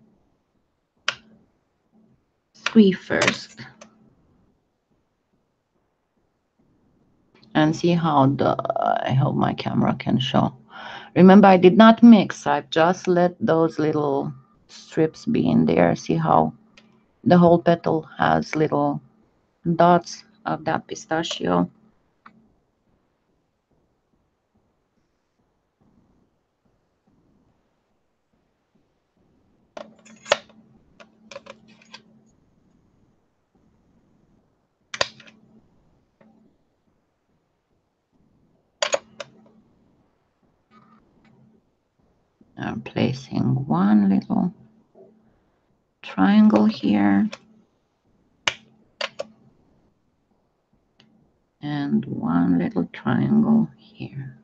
three first. And see how the, I hope my camera can show. Remember, I did not mix. I've just let those little strips being there. See how the whole petal has little dots of that pistachio. I'm placing one little triangle here. And one little triangle here.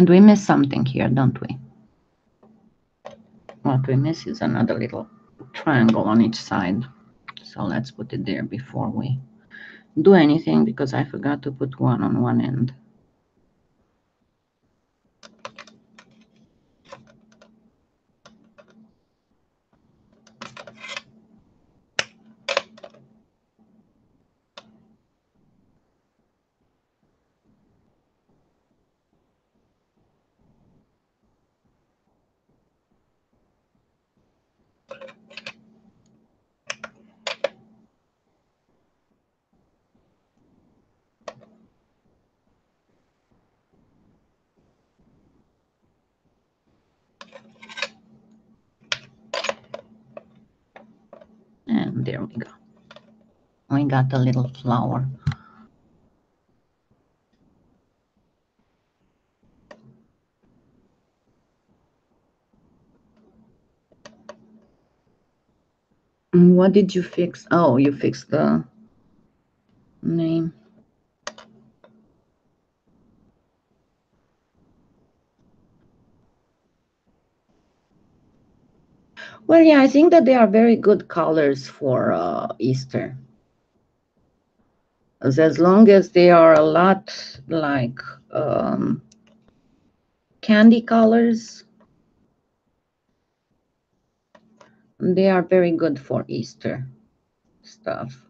And we miss something here, don't we? What we miss is another little triangle on each side. So let's put it there before we do anything because I forgot to put one on one end. And there we go. We got a little flower. What did you fix? Oh, you fixed the name. Well, yeah, I think that they are very good colors for uh, Easter. As, as long as they are a lot like um, candy colors, they are very good for Easter stuff.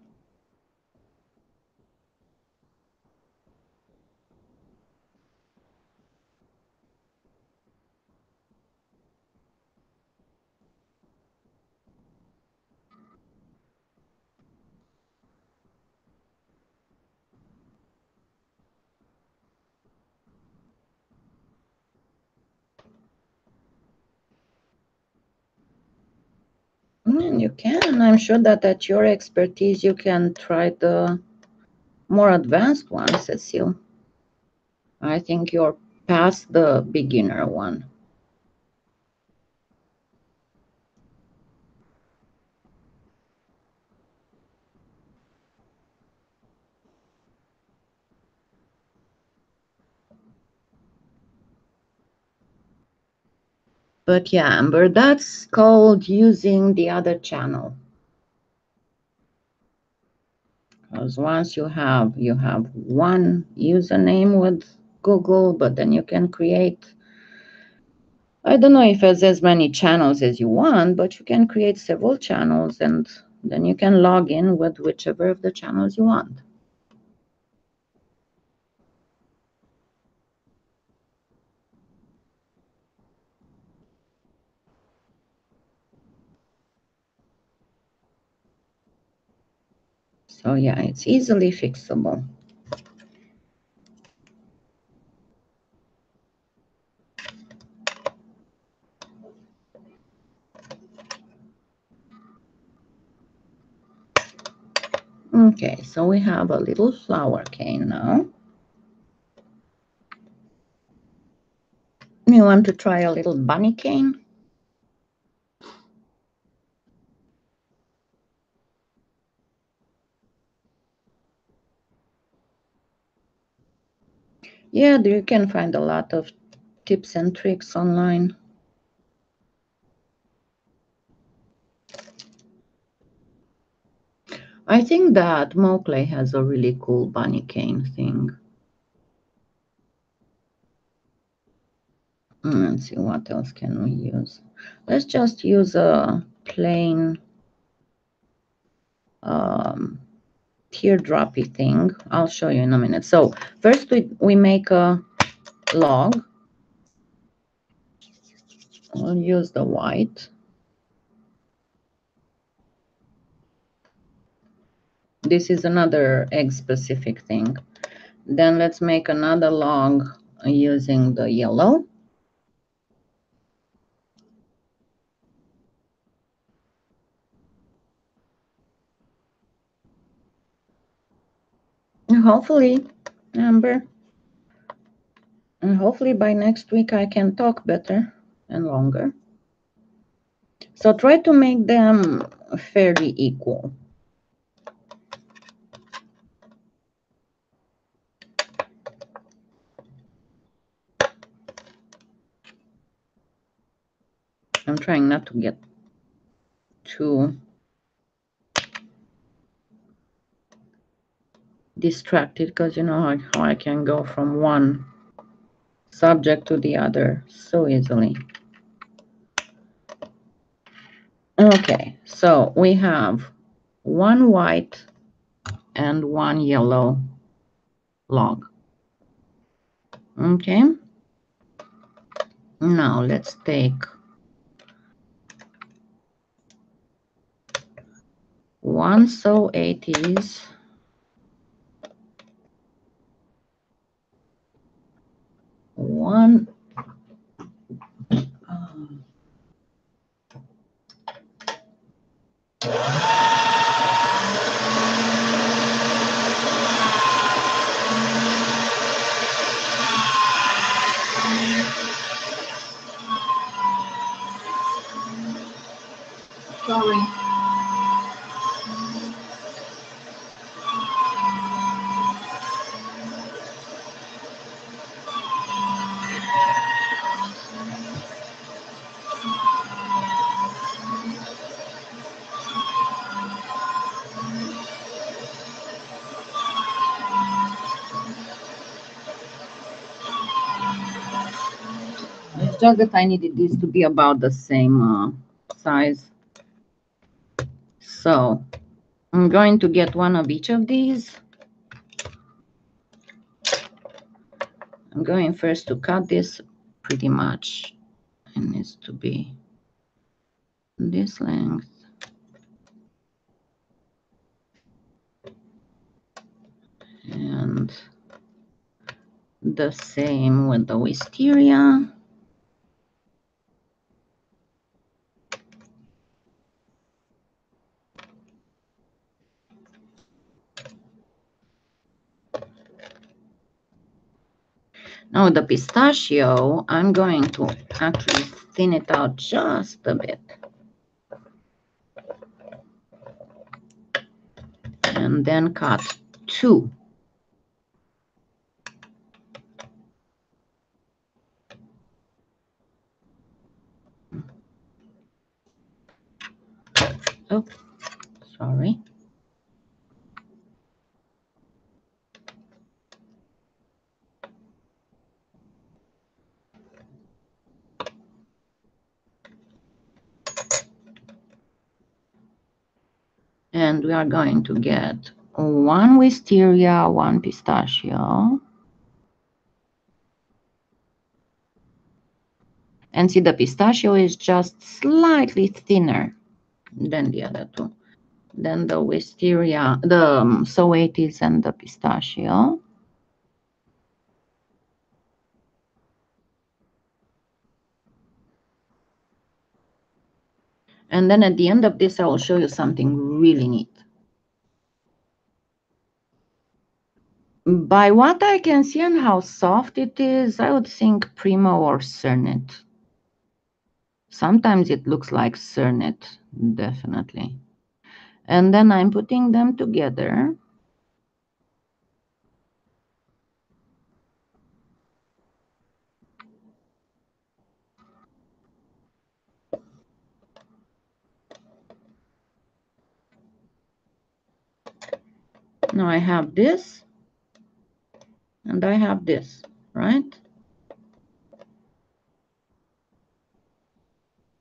Mm, you can. I'm sure that at your expertise, you can try the more advanced one, Cecile. I think you're past the beginner one. But yeah, Amber, that's called using the other channel. Because once you have you have one username with Google, but then you can create I don't know if it's as many channels as you want, but you can create several channels and then you can log in with whichever of the channels you want. So yeah, it's easily fixable. Okay, so we have a little flower cane now. You want to try a little bunny cane? Yeah, you can find a lot of tips and tricks online. I think that Mowclay has a really cool bunny cane thing. Mm, let's see, what else can we use? Let's just use a plain um, teardroppy thing. I'll show you in a minute. So first we, we make a log. We'll use the white. This is another egg specific thing. Then let's make another log using the yellow. hopefully, Amber, and hopefully by next week I can talk better and longer. So try to make them fairly equal. I'm trying not to get too distracted because you know how, how I can go from one subject to the other so easily. Okay, so we have one white and one yellow log. Okay. Now let's take one so 80s one. Um, just that I needed this to be about the same uh, size. So I'm going to get one of each of these. I'm going first to cut this pretty much. It needs to be this length. And the same with the wisteria. Now the pistachio, I'm going to actually thin it out just a bit. And then cut two. Oh, sorry. And we are going to get one wisteria, one pistachio. And see the pistachio is just slightly thinner than the other two. Then the wisteria, the um, and the pistachio. And then at the end of this, I will show you something really neat. By what I can see and how soft it is, I would think Premo or Cernit. Sometimes it looks like Cernit, definitely. And then I'm putting them together. Now I have this and I have this, right?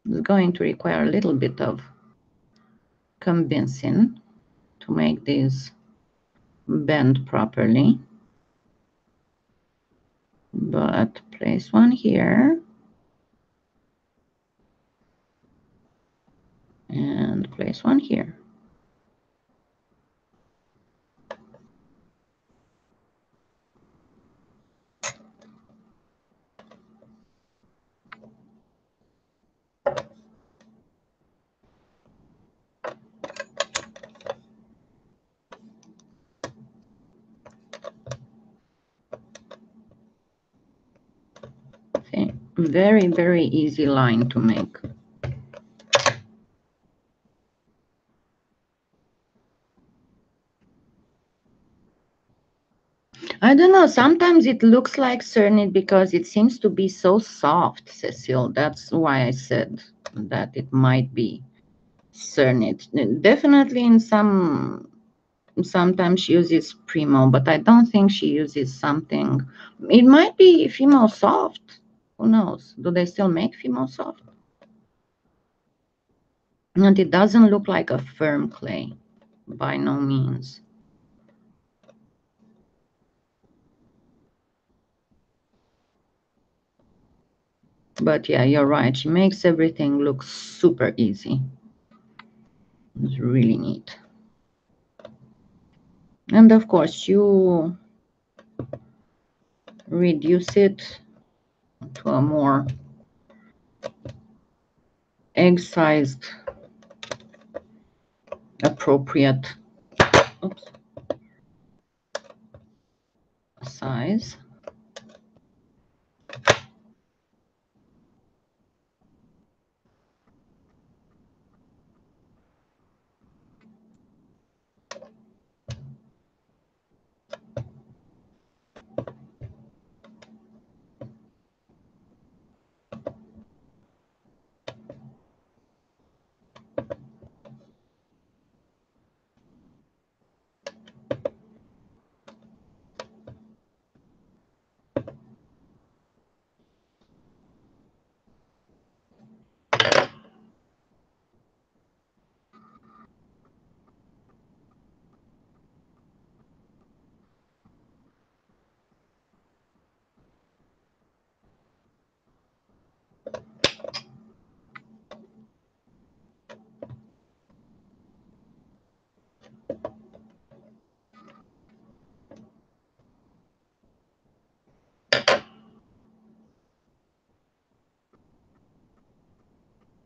It's going to require a little bit of convincing to make these bend properly. But place one here. And place one here. Very, very easy line to make. I don't know. Sometimes it looks like Cernit because it seems to be so soft, Cecile. That's why I said that it might be Cernit. Definitely in some sometimes she uses Premo, but I don't think she uses something. It might be Fimo Soft. Who knows? Do they still make Fimo Soft? And it doesn't look like a firm clay, by no means. But yeah, you're right. She makes everything look super easy. It's really neat. And of course, you reduce it to a more egg-sized appropriate oops, size.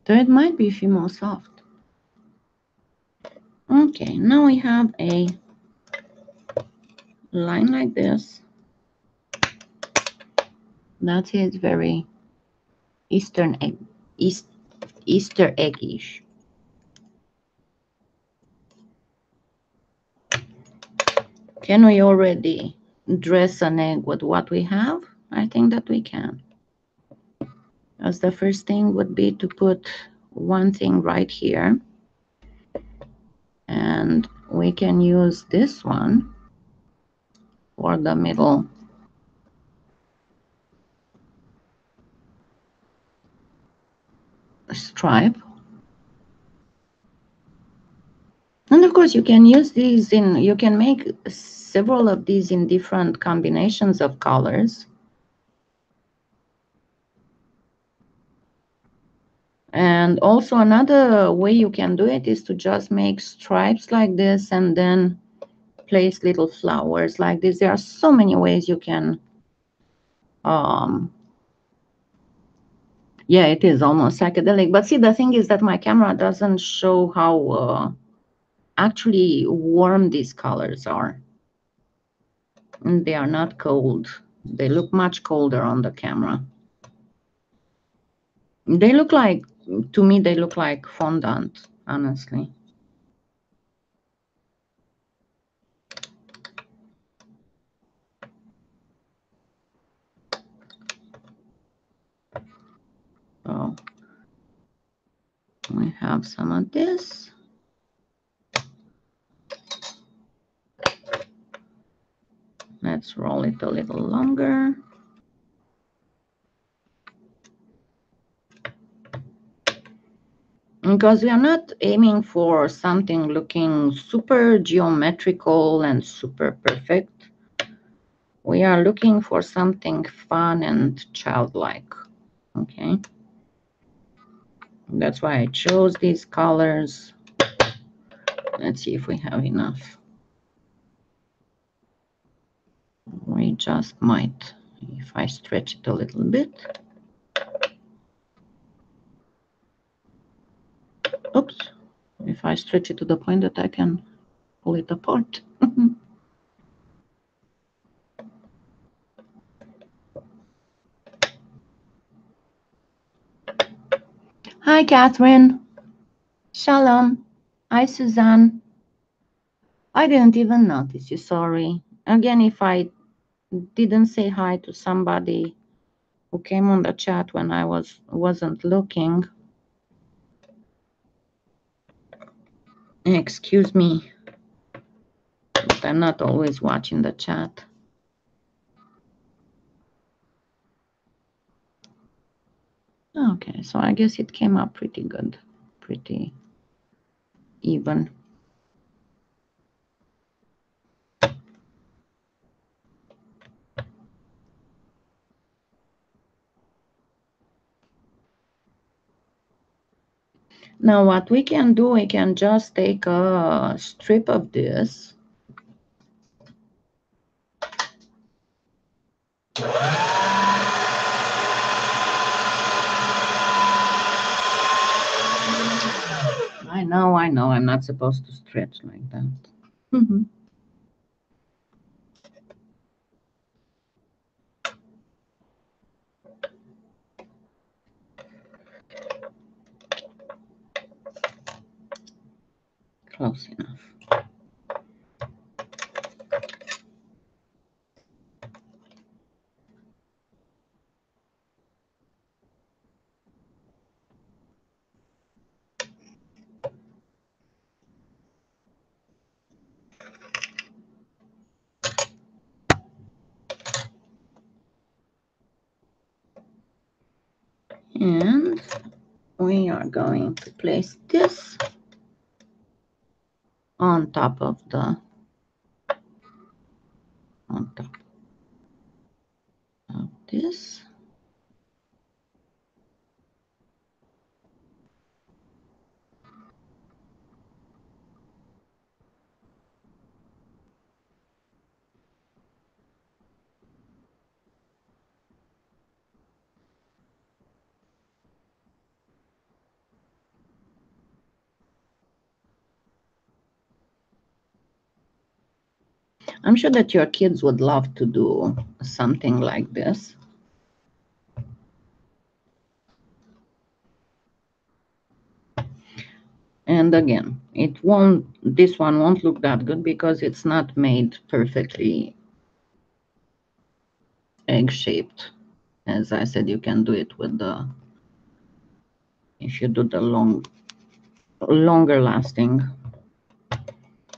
So it might be a Fimo Soft. Okay, now we have a line like this. That is very Eastern egg, East, Easter eggish. Can we already dress an egg with what we have? I think that we can as the first thing would be to put one thing right here. And we can use this one for the middle. Stripe. And of course you can use these in you can make several of these in different combinations of colors And also another way you can do it is to just make stripes like this and then place little flowers like this. There are so many ways you can, um, yeah, it is almost psychedelic. But see, the thing is that my camera doesn't show how uh, actually warm these colors are. And they are not cold. They look much colder on the camera. They look like to me they look like fondant honestly. So we have some of this. Let's roll it a little longer because we are not aiming for something looking super geometrical and super perfect. We are looking for something fun and childlike, okay? That's why I chose these colors. Let's see if we have enough. We just might, if I stretch it a little bit. Oops, if I stretch it to the point that I can pull it apart. Hi, Catherine. Shalom. Hi, Suzanne. I didn't even notice you, sorry. Again, if I didn't say hi to somebody who came on the chat when I was wasn't looking, Excuse me, but I'm not always watching the chat. Okay, so I guess it came up pretty good, pretty even. Now what we can do, we can just take a strip of this. I know, I know, I'm not supposed to stretch like that. Mm-hmm. Close enough. And we are going to place this on top of the on top of this I'm sure that your kids would love to do something like this. And again, it won't, this one won't look that good because it's not made perfectly egg-shaped. As I said, you can do it with the, if you do the long, longer lasting,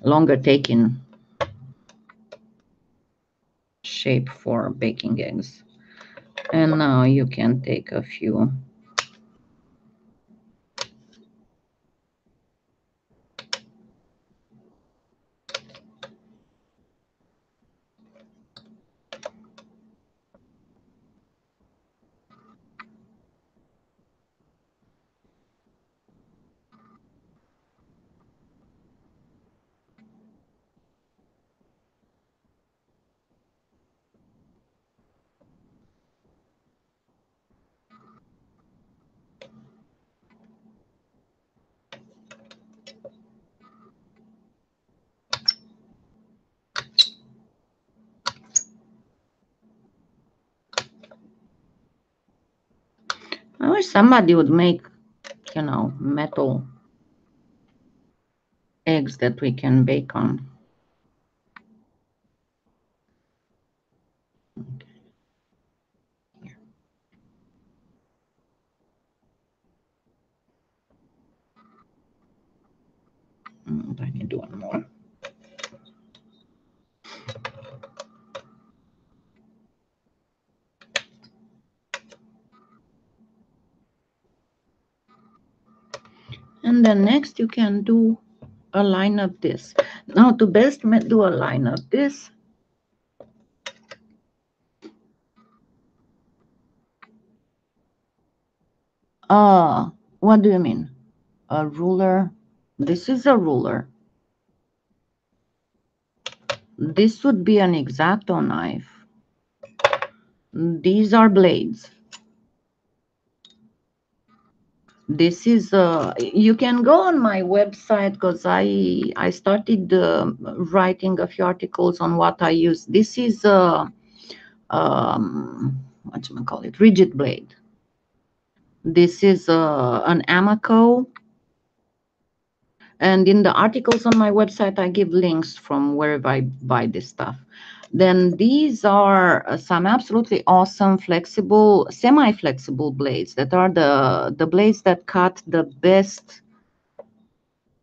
longer taking shape for baking eggs. And now you can take a few I wish somebody would make, you know, metal eggs that we can bake on. Mm, I need one more. And next you can do a line of this. Now to best do a line of this, uh, what do you mean? A ruler? This is a ruler. This would be an X-Acto knife. These are blades this is uh, you can go on my website because i i started uh, writing a few articles on what i use. This is uh, um what you call it rigid blade. This is uh, an Amaco. And in the articles on my website i give links from wherever i buy this stuff then these are uh, some absolutely awesome flexible, semi-flexible blades that are the, the blades that cut the best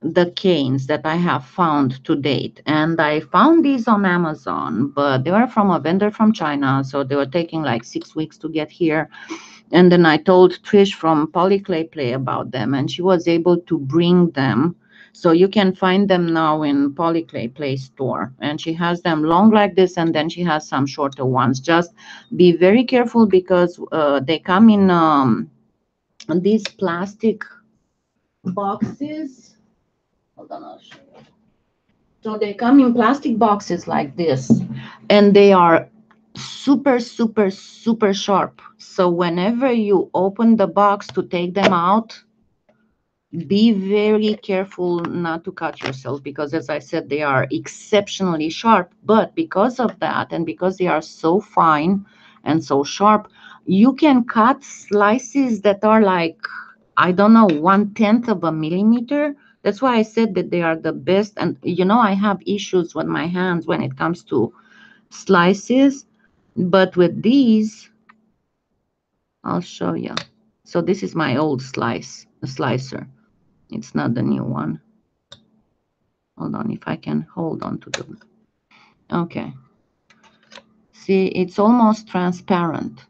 the canes that I have found to date. And I found these on Amazon, but they were from a vendor from China. So they were taking like six weeks to get here. And then I told Trish from Polyclay Play about them, and she was able to bring them. So you can find them now in Polyclay Play store. And she has them long like this, and then she has some shorter ones. Just be very careful because uh, they come in um, these plastic boxes Hold on, I'll show you. So they come in plastic boxes like this, and they are super, super, super sharp. So whenever you open the box to take them out, be very careful not to cut yourself because as I said, they are exceptionally sharp. But because of that, and because they are so fine and so sharp, you can cut slices that are like, I don't know, one tenth of a millimeter that's why I said that they are the best. And, you know, I have issues with my hands when it comes to slices. But with these, I'll show you. So this is my old slice, slicer. It's not the new one. Hold on, if I can hold on to the... Okay. See, it's almost transparent.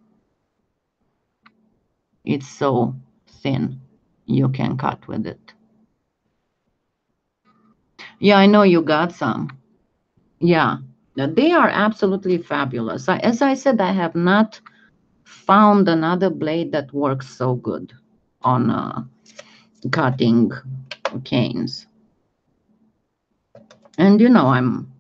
It's so thin. You can cut with it. Yeah, I know you got some. Yeah, they are absolutely fabulous. As I said, I have not found another blade that works so good on uh, cutting canes. And you know, I'm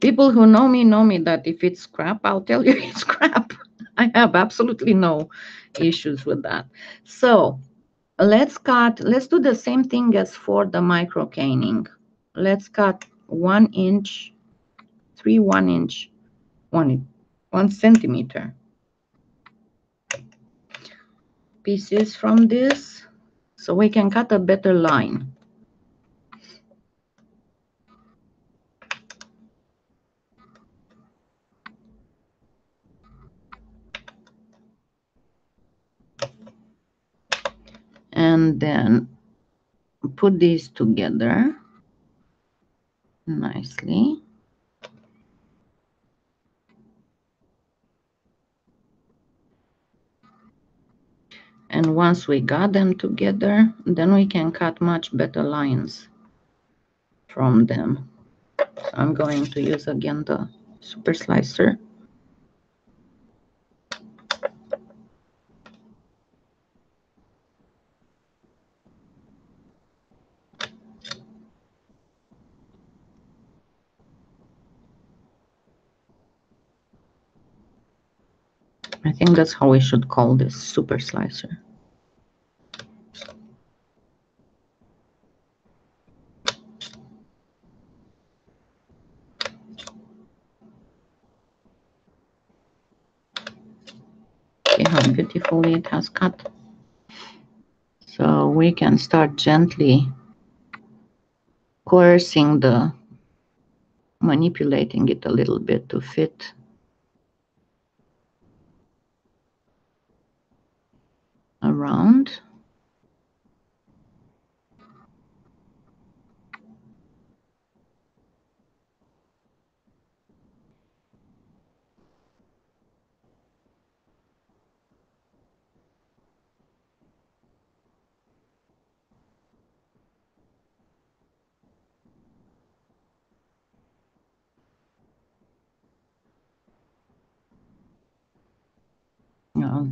people who know me know me that if it's crap, I'll tell you it's crap. I have absolutely no issues with that. So let's cut, let's do the same thing as for the micro caning let's cut one inch, three one inch, one, one centimeter pieces from this so we can cut a better line. And then put these together nicely. And once we got them together, then we can cut much better lines from them. So I'm going to use again the super slicer. I think that's how we should call this super slicer. See how beautifully it has cut. So we can start gently coercing the, manipulating it a little bit to fit around.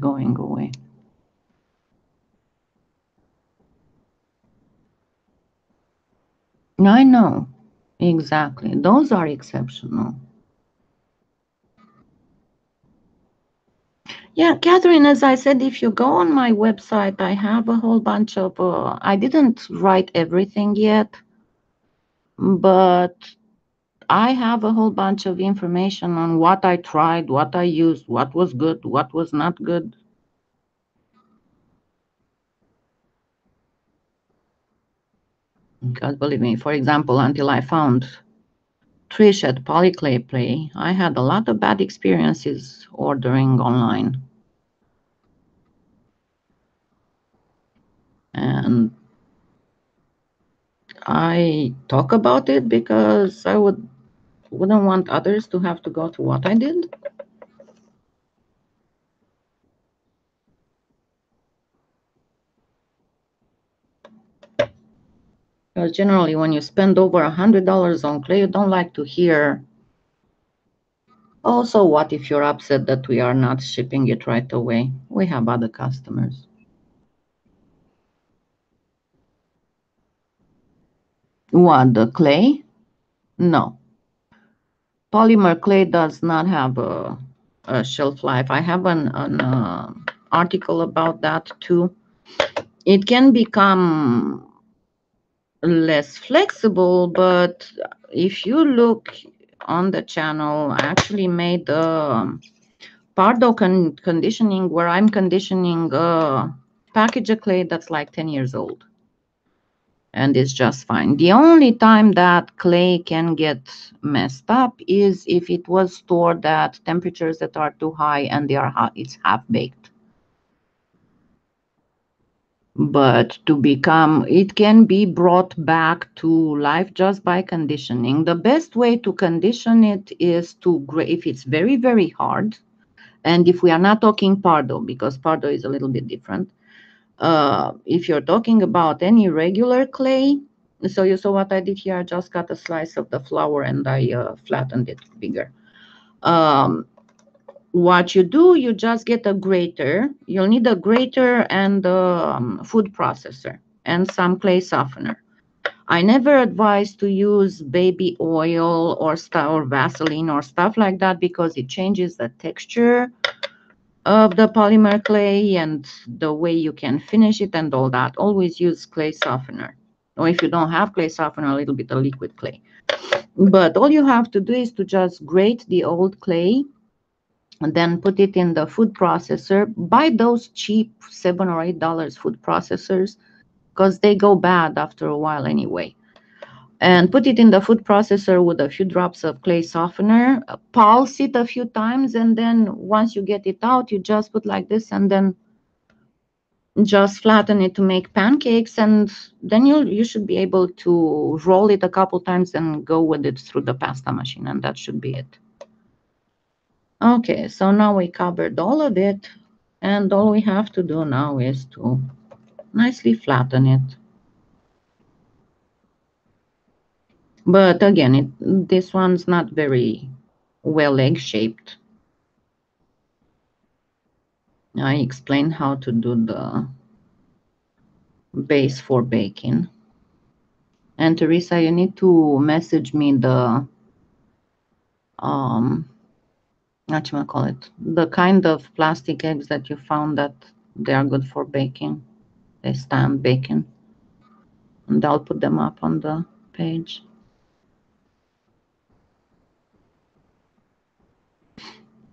Going away. I know. Exactly. Those are exceptional. Yeah, Catherine, as I said, if you go on my website, I have a whole bunch of, uh, I didn't write everything yet, but I have a whole bunch of information on what I tried, what I used, what was good, what was not good. God believe me, for example, until I found Trish at Polyclay Play, I had a lot of bad experiences ordering online. And I talk about it because I would wouldn't want others to have to go through what I did. Because generally, when you spend over a hundred dollars on clay, you don't like to hear. Also, what if you're upset that we are not shipping it right away? We have other customers. What, the clay? No. Polymer clay does not have a, a shelf life. I have an, an uh, article about that too. It can become less flexible, but if you look on the channel, I actually made a um, Pardo con conditioning where I'm conditioning a package of clay that's like 10 years old. And it's just fine. The only time that clay can get messed up is if it was stored at temperatures that are too high and they are hot, it's half baked but to become it can be brought back to life just by conditioning. The best way to condition it is to if it's very very hard and if we are not talking pardo because pardo is a little bit different uh, if you're talking about any regular clay so you saw what i did here i just cut a slice of the flower and i uh, flattened it bigger. Um, what you do, you just get a grater. You'll need a grater and a um, food processor and some clay softener. I never advise to use baby oil or or Vaseline or stuff like that because it changes the texture of the polymer clay and the way you can finish it and all that. Always use clay softener. Or if you don't have clay softener, a little bit of liquid clay. But all you have to do is to just grate the old clay and then put it in the food processor. Buy those cheap seven or eight dollars food processors because they go bad after a while anyway. And put it in the food processor with a few drops of clay softener. Pulse it a few times, and then once you get it out, you just put like this, and then just flatten it to make pancakes, and then you you should be able to roll it a couple times and go with it through the pasta machine, and that should be it. Okay, so now we covered all of it and all we have to do now is to nicely flatten it. But again, it, this one's not very well egg-shaped. I explained how to do the base for baking. And Teresa, you need to message me the um, what you wanna call it, the kind of plastic eggs that you found that they are good for baking. They stand baking. And I'll put them up on the page.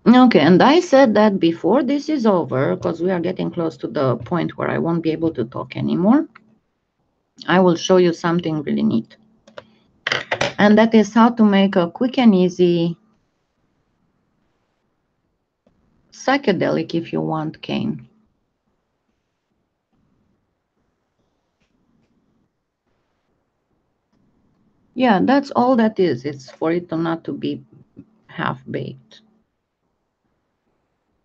Okay, and I said that before this is over, because we are getting close to the point where I won't be able to talk anymore, I will show you something really neat. And that is how to make a quick and easy psychedelic if you want cane. Yeah, that's all that is. It's for it to not to be half-baked.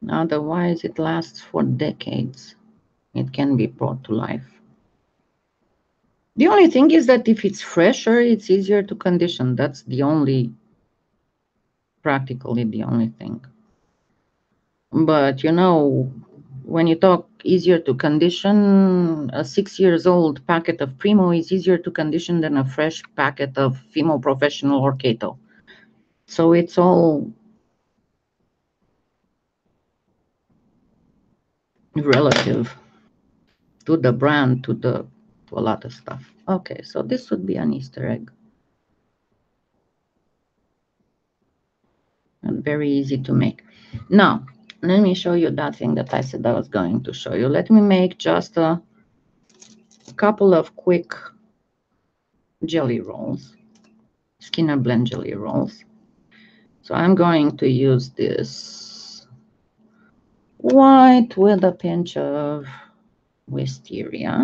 Otherwise, it lasts for decades. It can be brought to life. The only thing is that if it's fresher, it's easier to condition. That's the only, practically the only thing. But you know, when you talk easier to condition, a six years old packet of Premo is easier to condition than a fresh packet of Fimo Professional or Kato. So it's all relative to the brand, to the to a lot of stuff. Okay, so this would be an Easter egg. And very easy to make. Now, let me show you that thing that I said I was going to show you. Let me make just a couple of quick jelly rolls, Skinner blend jelly rolls. So I'm going to use this white with a pinch of wisteria.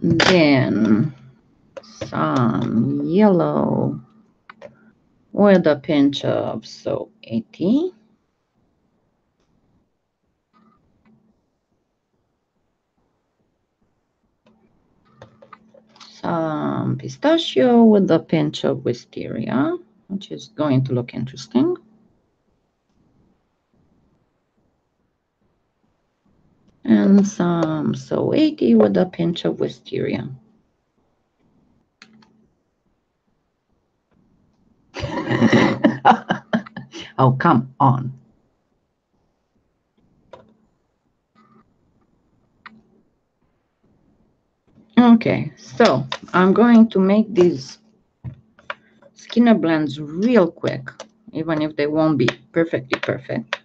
Then some yellow with a pinch of so 80. Some pistachio with a pinch of wisteria, which is going to look interesting. And some so 80 with a pinch of wisteria. oh, come on. Okay, so I'm going to make these Skinner blends real quick, even if they won't be perfectly perfect.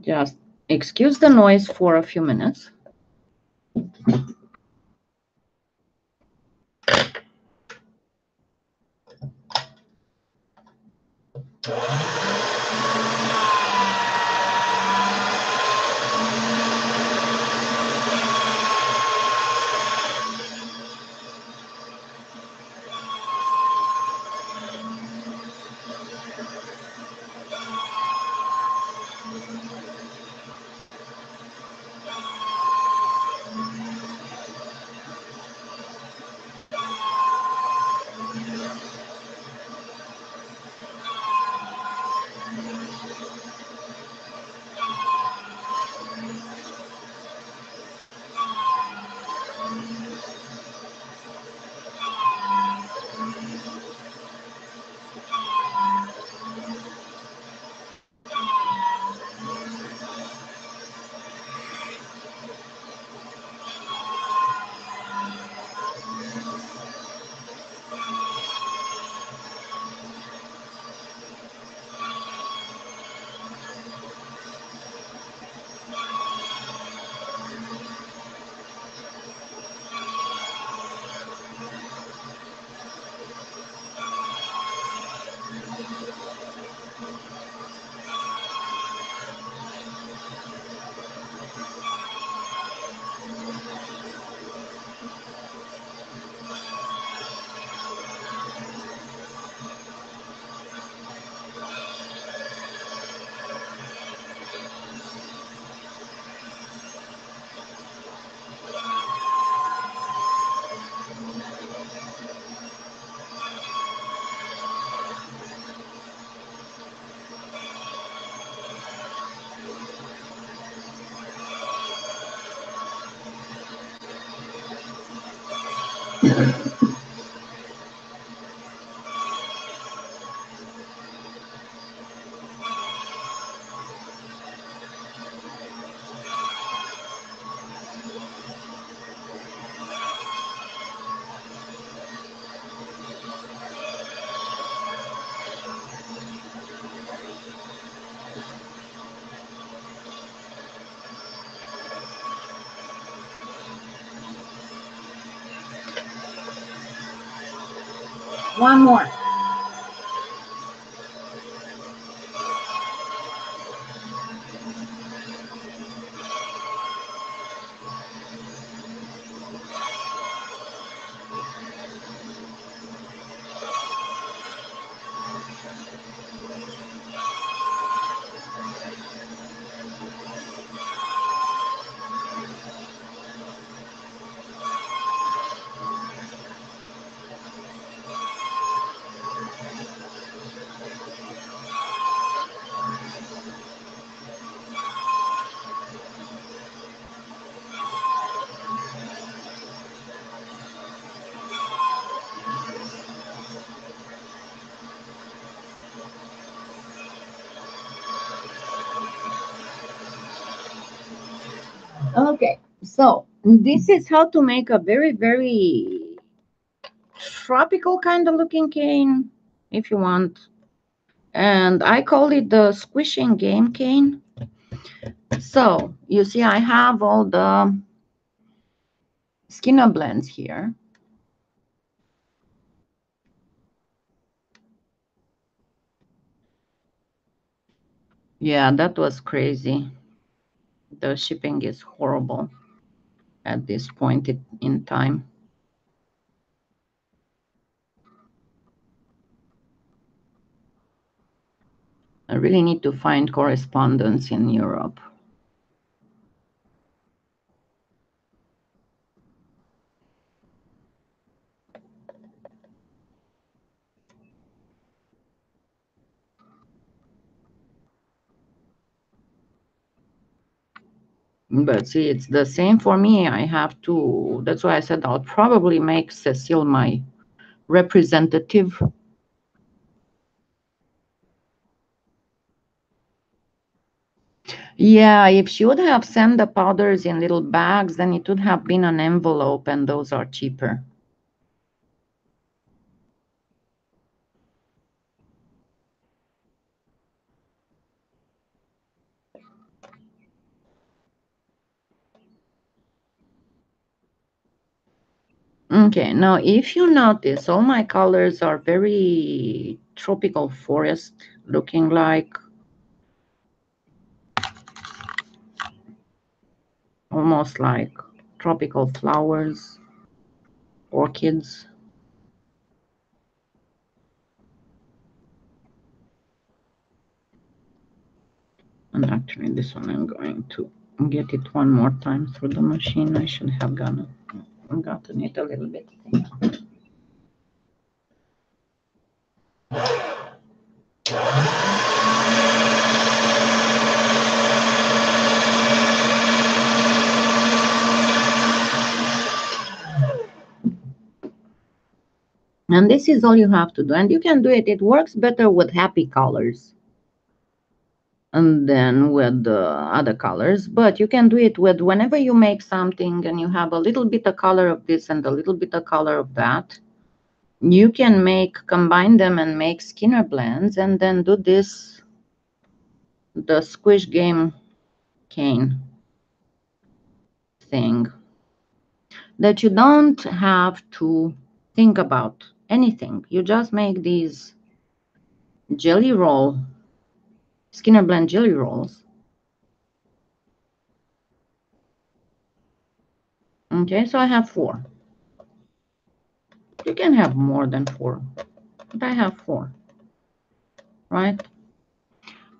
Just excuse the noise for a few minutes. Thank One more. Okay, so this is how to make a very, very tropical kind of looking cane, if you want. And I call it the squishing game cane. So you see, I have all the Skinner blends here. Yeah, that was crazy. the shipping is horrible at this point in time. I really need to find correspondence in Europe. But see, it's the same for me. I have to, that's why I said I'll probably make Cecile my representative. Yeah, if she would have sent the powders in little bags, then it would have been an envelope and those are cheaper. Okay, now if you notice, all my colors are very tropical forest looking like. Almost like tropical flowers, orchids. And actually this one I'm going to get it one more time through the machine. I should have gone gotten it a little bit And this is all you have to do. And you can do it. It works better with happy colors and then with the other colors but you can do it with whenever you make something and you have a little bit of color of this and a little bit of color of that you can make combine them and make skinner blends and then do this the squish game cane thing that you don't have to think about anything. You just make these jelly roll Skinner blend jelly rolls. Okay, so I have four. You can have more than four, but I have four, right?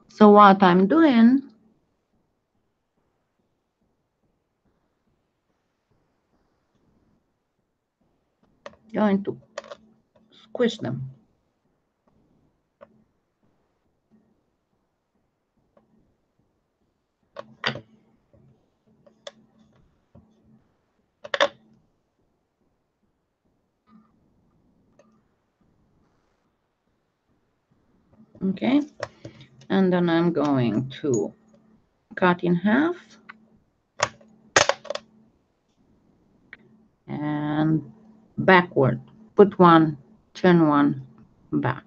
So what I'm doing going to squish them. Okay. And then I'm going to cut in half. And backward. Put one turn one back.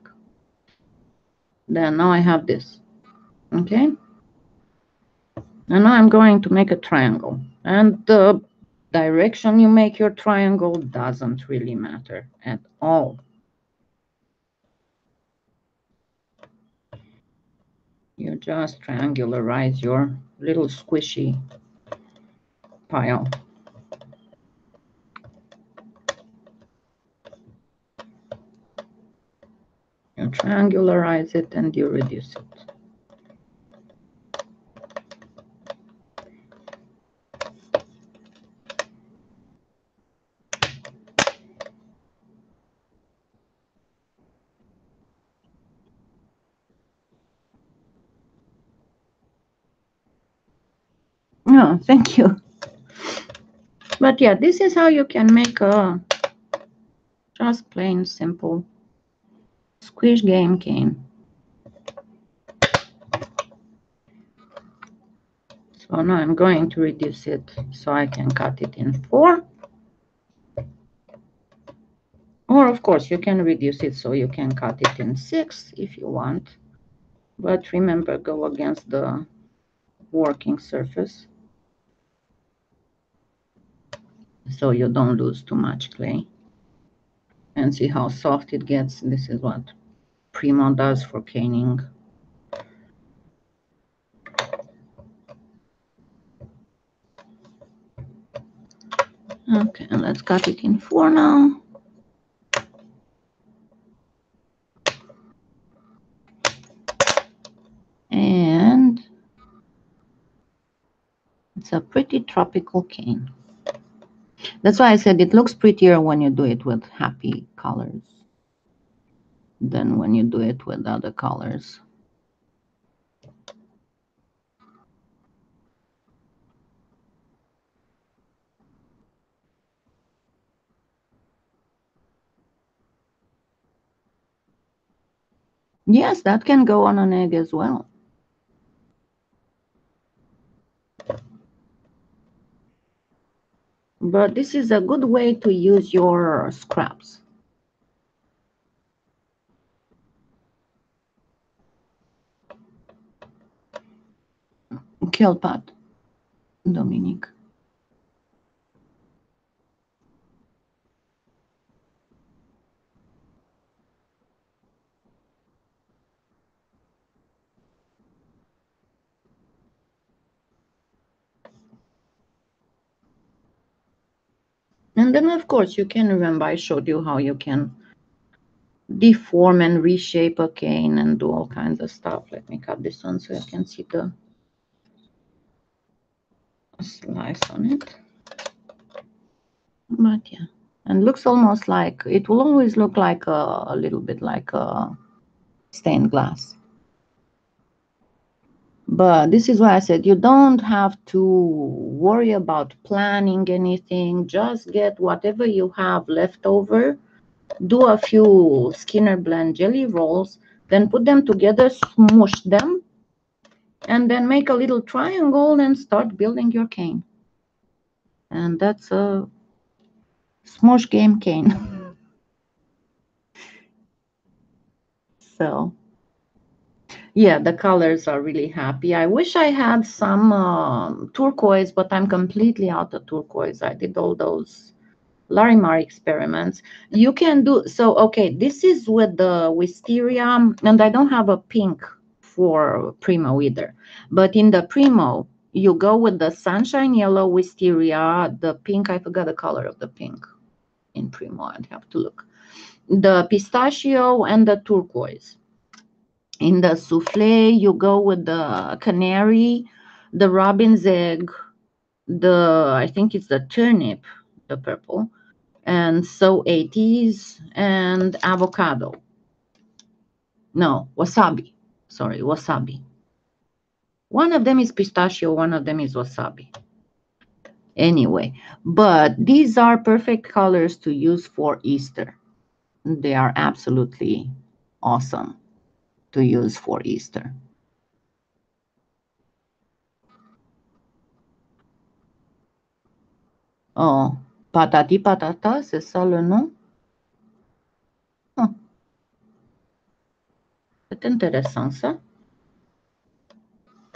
Then now I have this. Okay. And now I'm going to make a triangle. And the direction you make your triangle doesn't really matter at all you just triangularize your little squishy pile. You triangularize it and you reduce it. Thank you. But yeah, this is how you can make a just plain simple squish game cane. So now I'm going to reduce it so I can cut it in four. Or of course you can reduce it so you can cut it in six if you want. But remember, go against the working surface so you don't lose too much clay. And see how soft it gets. This is what Premo does for caning. Okay, and let's cut it in four now. And it's a pretty tropical cane. That's why I said it looks prettier when you do it with happy colors than when you do it with other colors. Yes, that can go on an egg as well. But this is a good way to use your scraps. Kelpat, Dominique. And then, of course, you can remember I showed you how you can deform and reshape a cane and do all kinds of stuff. Let me cut this one so you can see the slice on it. But yeah, and looks almost like, it will always look like a, a little bit like a stained glass. But this is why I said you don't have to worry about planning anything. Just get whatever you have left over, do a few Skinner blend jelly rolls, then put them together, smush them, and then make a little triangle and start building your cane. And that's a smush game cane. so yeah, the colors are really happy. I wish I had some um, turquoise, but I'm completely out of turquoise. I did all those Larimar experiments. You can do, so okay, this is with the wisteria, and I don't have a pink for Premo either. But in the Premo, you go with the sunshine yellow wisteria, the pink, I forgot the color of the pink in Premo, I'd have to look. The pistachio and the turquoise in the souffle, you go with the canary, the robin's egg, the, I think it's the turnip, the purple, and so 80s, and avocado. No, wasabi. Sorry, wasabi. One of them is pistachio, one of them is wasabi. Anyway, but these are perfect colors to use for Easter. They are absolutely awesome to use for Easter. Oh, patati patata, c'est ça le nom? Oh. C'est intéressant ça.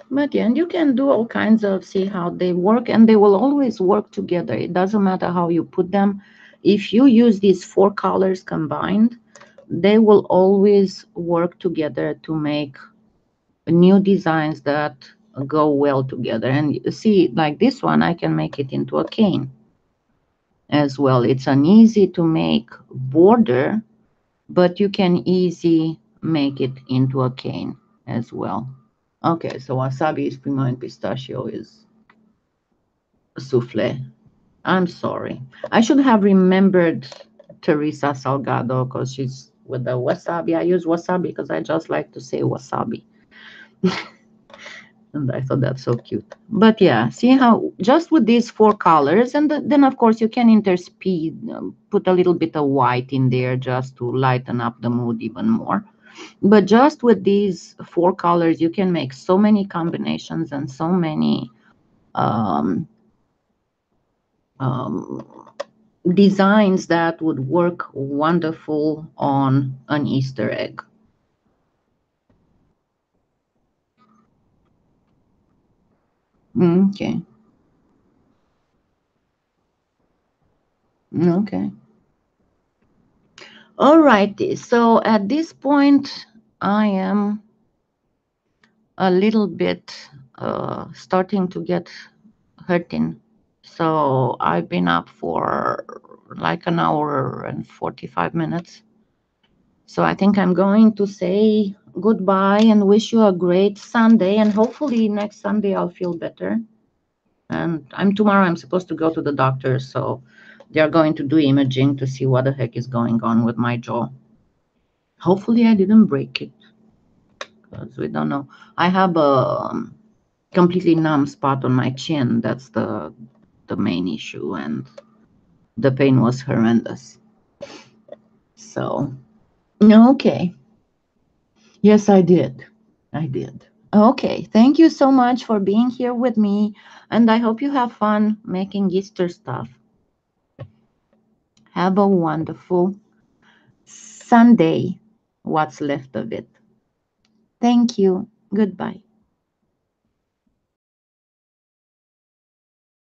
But yeah, and you can do all kinds of, see how they work, and they will always work together. It doesn't matter how you put them. If you use these four colors combined, they will always work together to make new designs that go well together. And see, like this one, I can make it into a cane as well. It's an easy to make border, but you can easy make it into a cane as well. Okay, so wasabi is Premo and pistachio is souffle. I'm sorry. I should have remembered Teresa Salgado because she's with the wasabi. I use wasabi because I just like to say wasabi. and I thought that's so cute. But yeah, see how just with these four colors, and the, then of course you can interspeed, um, put a little bit of white in there just to lighten up the mood even more. But just with these four colors, you can make so many combinations and so many um, um, designs that would work wonderful on an Easter egg. Okay. Okay. All righty. So at this point, I am a little bit uh, starting to get hurting So I've been up for like an hour and 45 minutes. So I think I'm going to say goodbye and wish you a great Sunday. And hopefully next Sunday I'll feel better. And I'm tomorrow, I'm supposed to go to the doctor. So they're going to do imaging to see what the heck is going on with my jaw. Hopefully I didn't break it because we don't know. I have a um, completely numb spot on my chin. That's the the main issue and the pain was horrendous. So, okay. Yes, I did. I did. Okay. Thank you so much for being here with me. And I hope you have fun making Easter stuff. Have a wonderful Sunday, what's left of it. Thank you. Goodbye.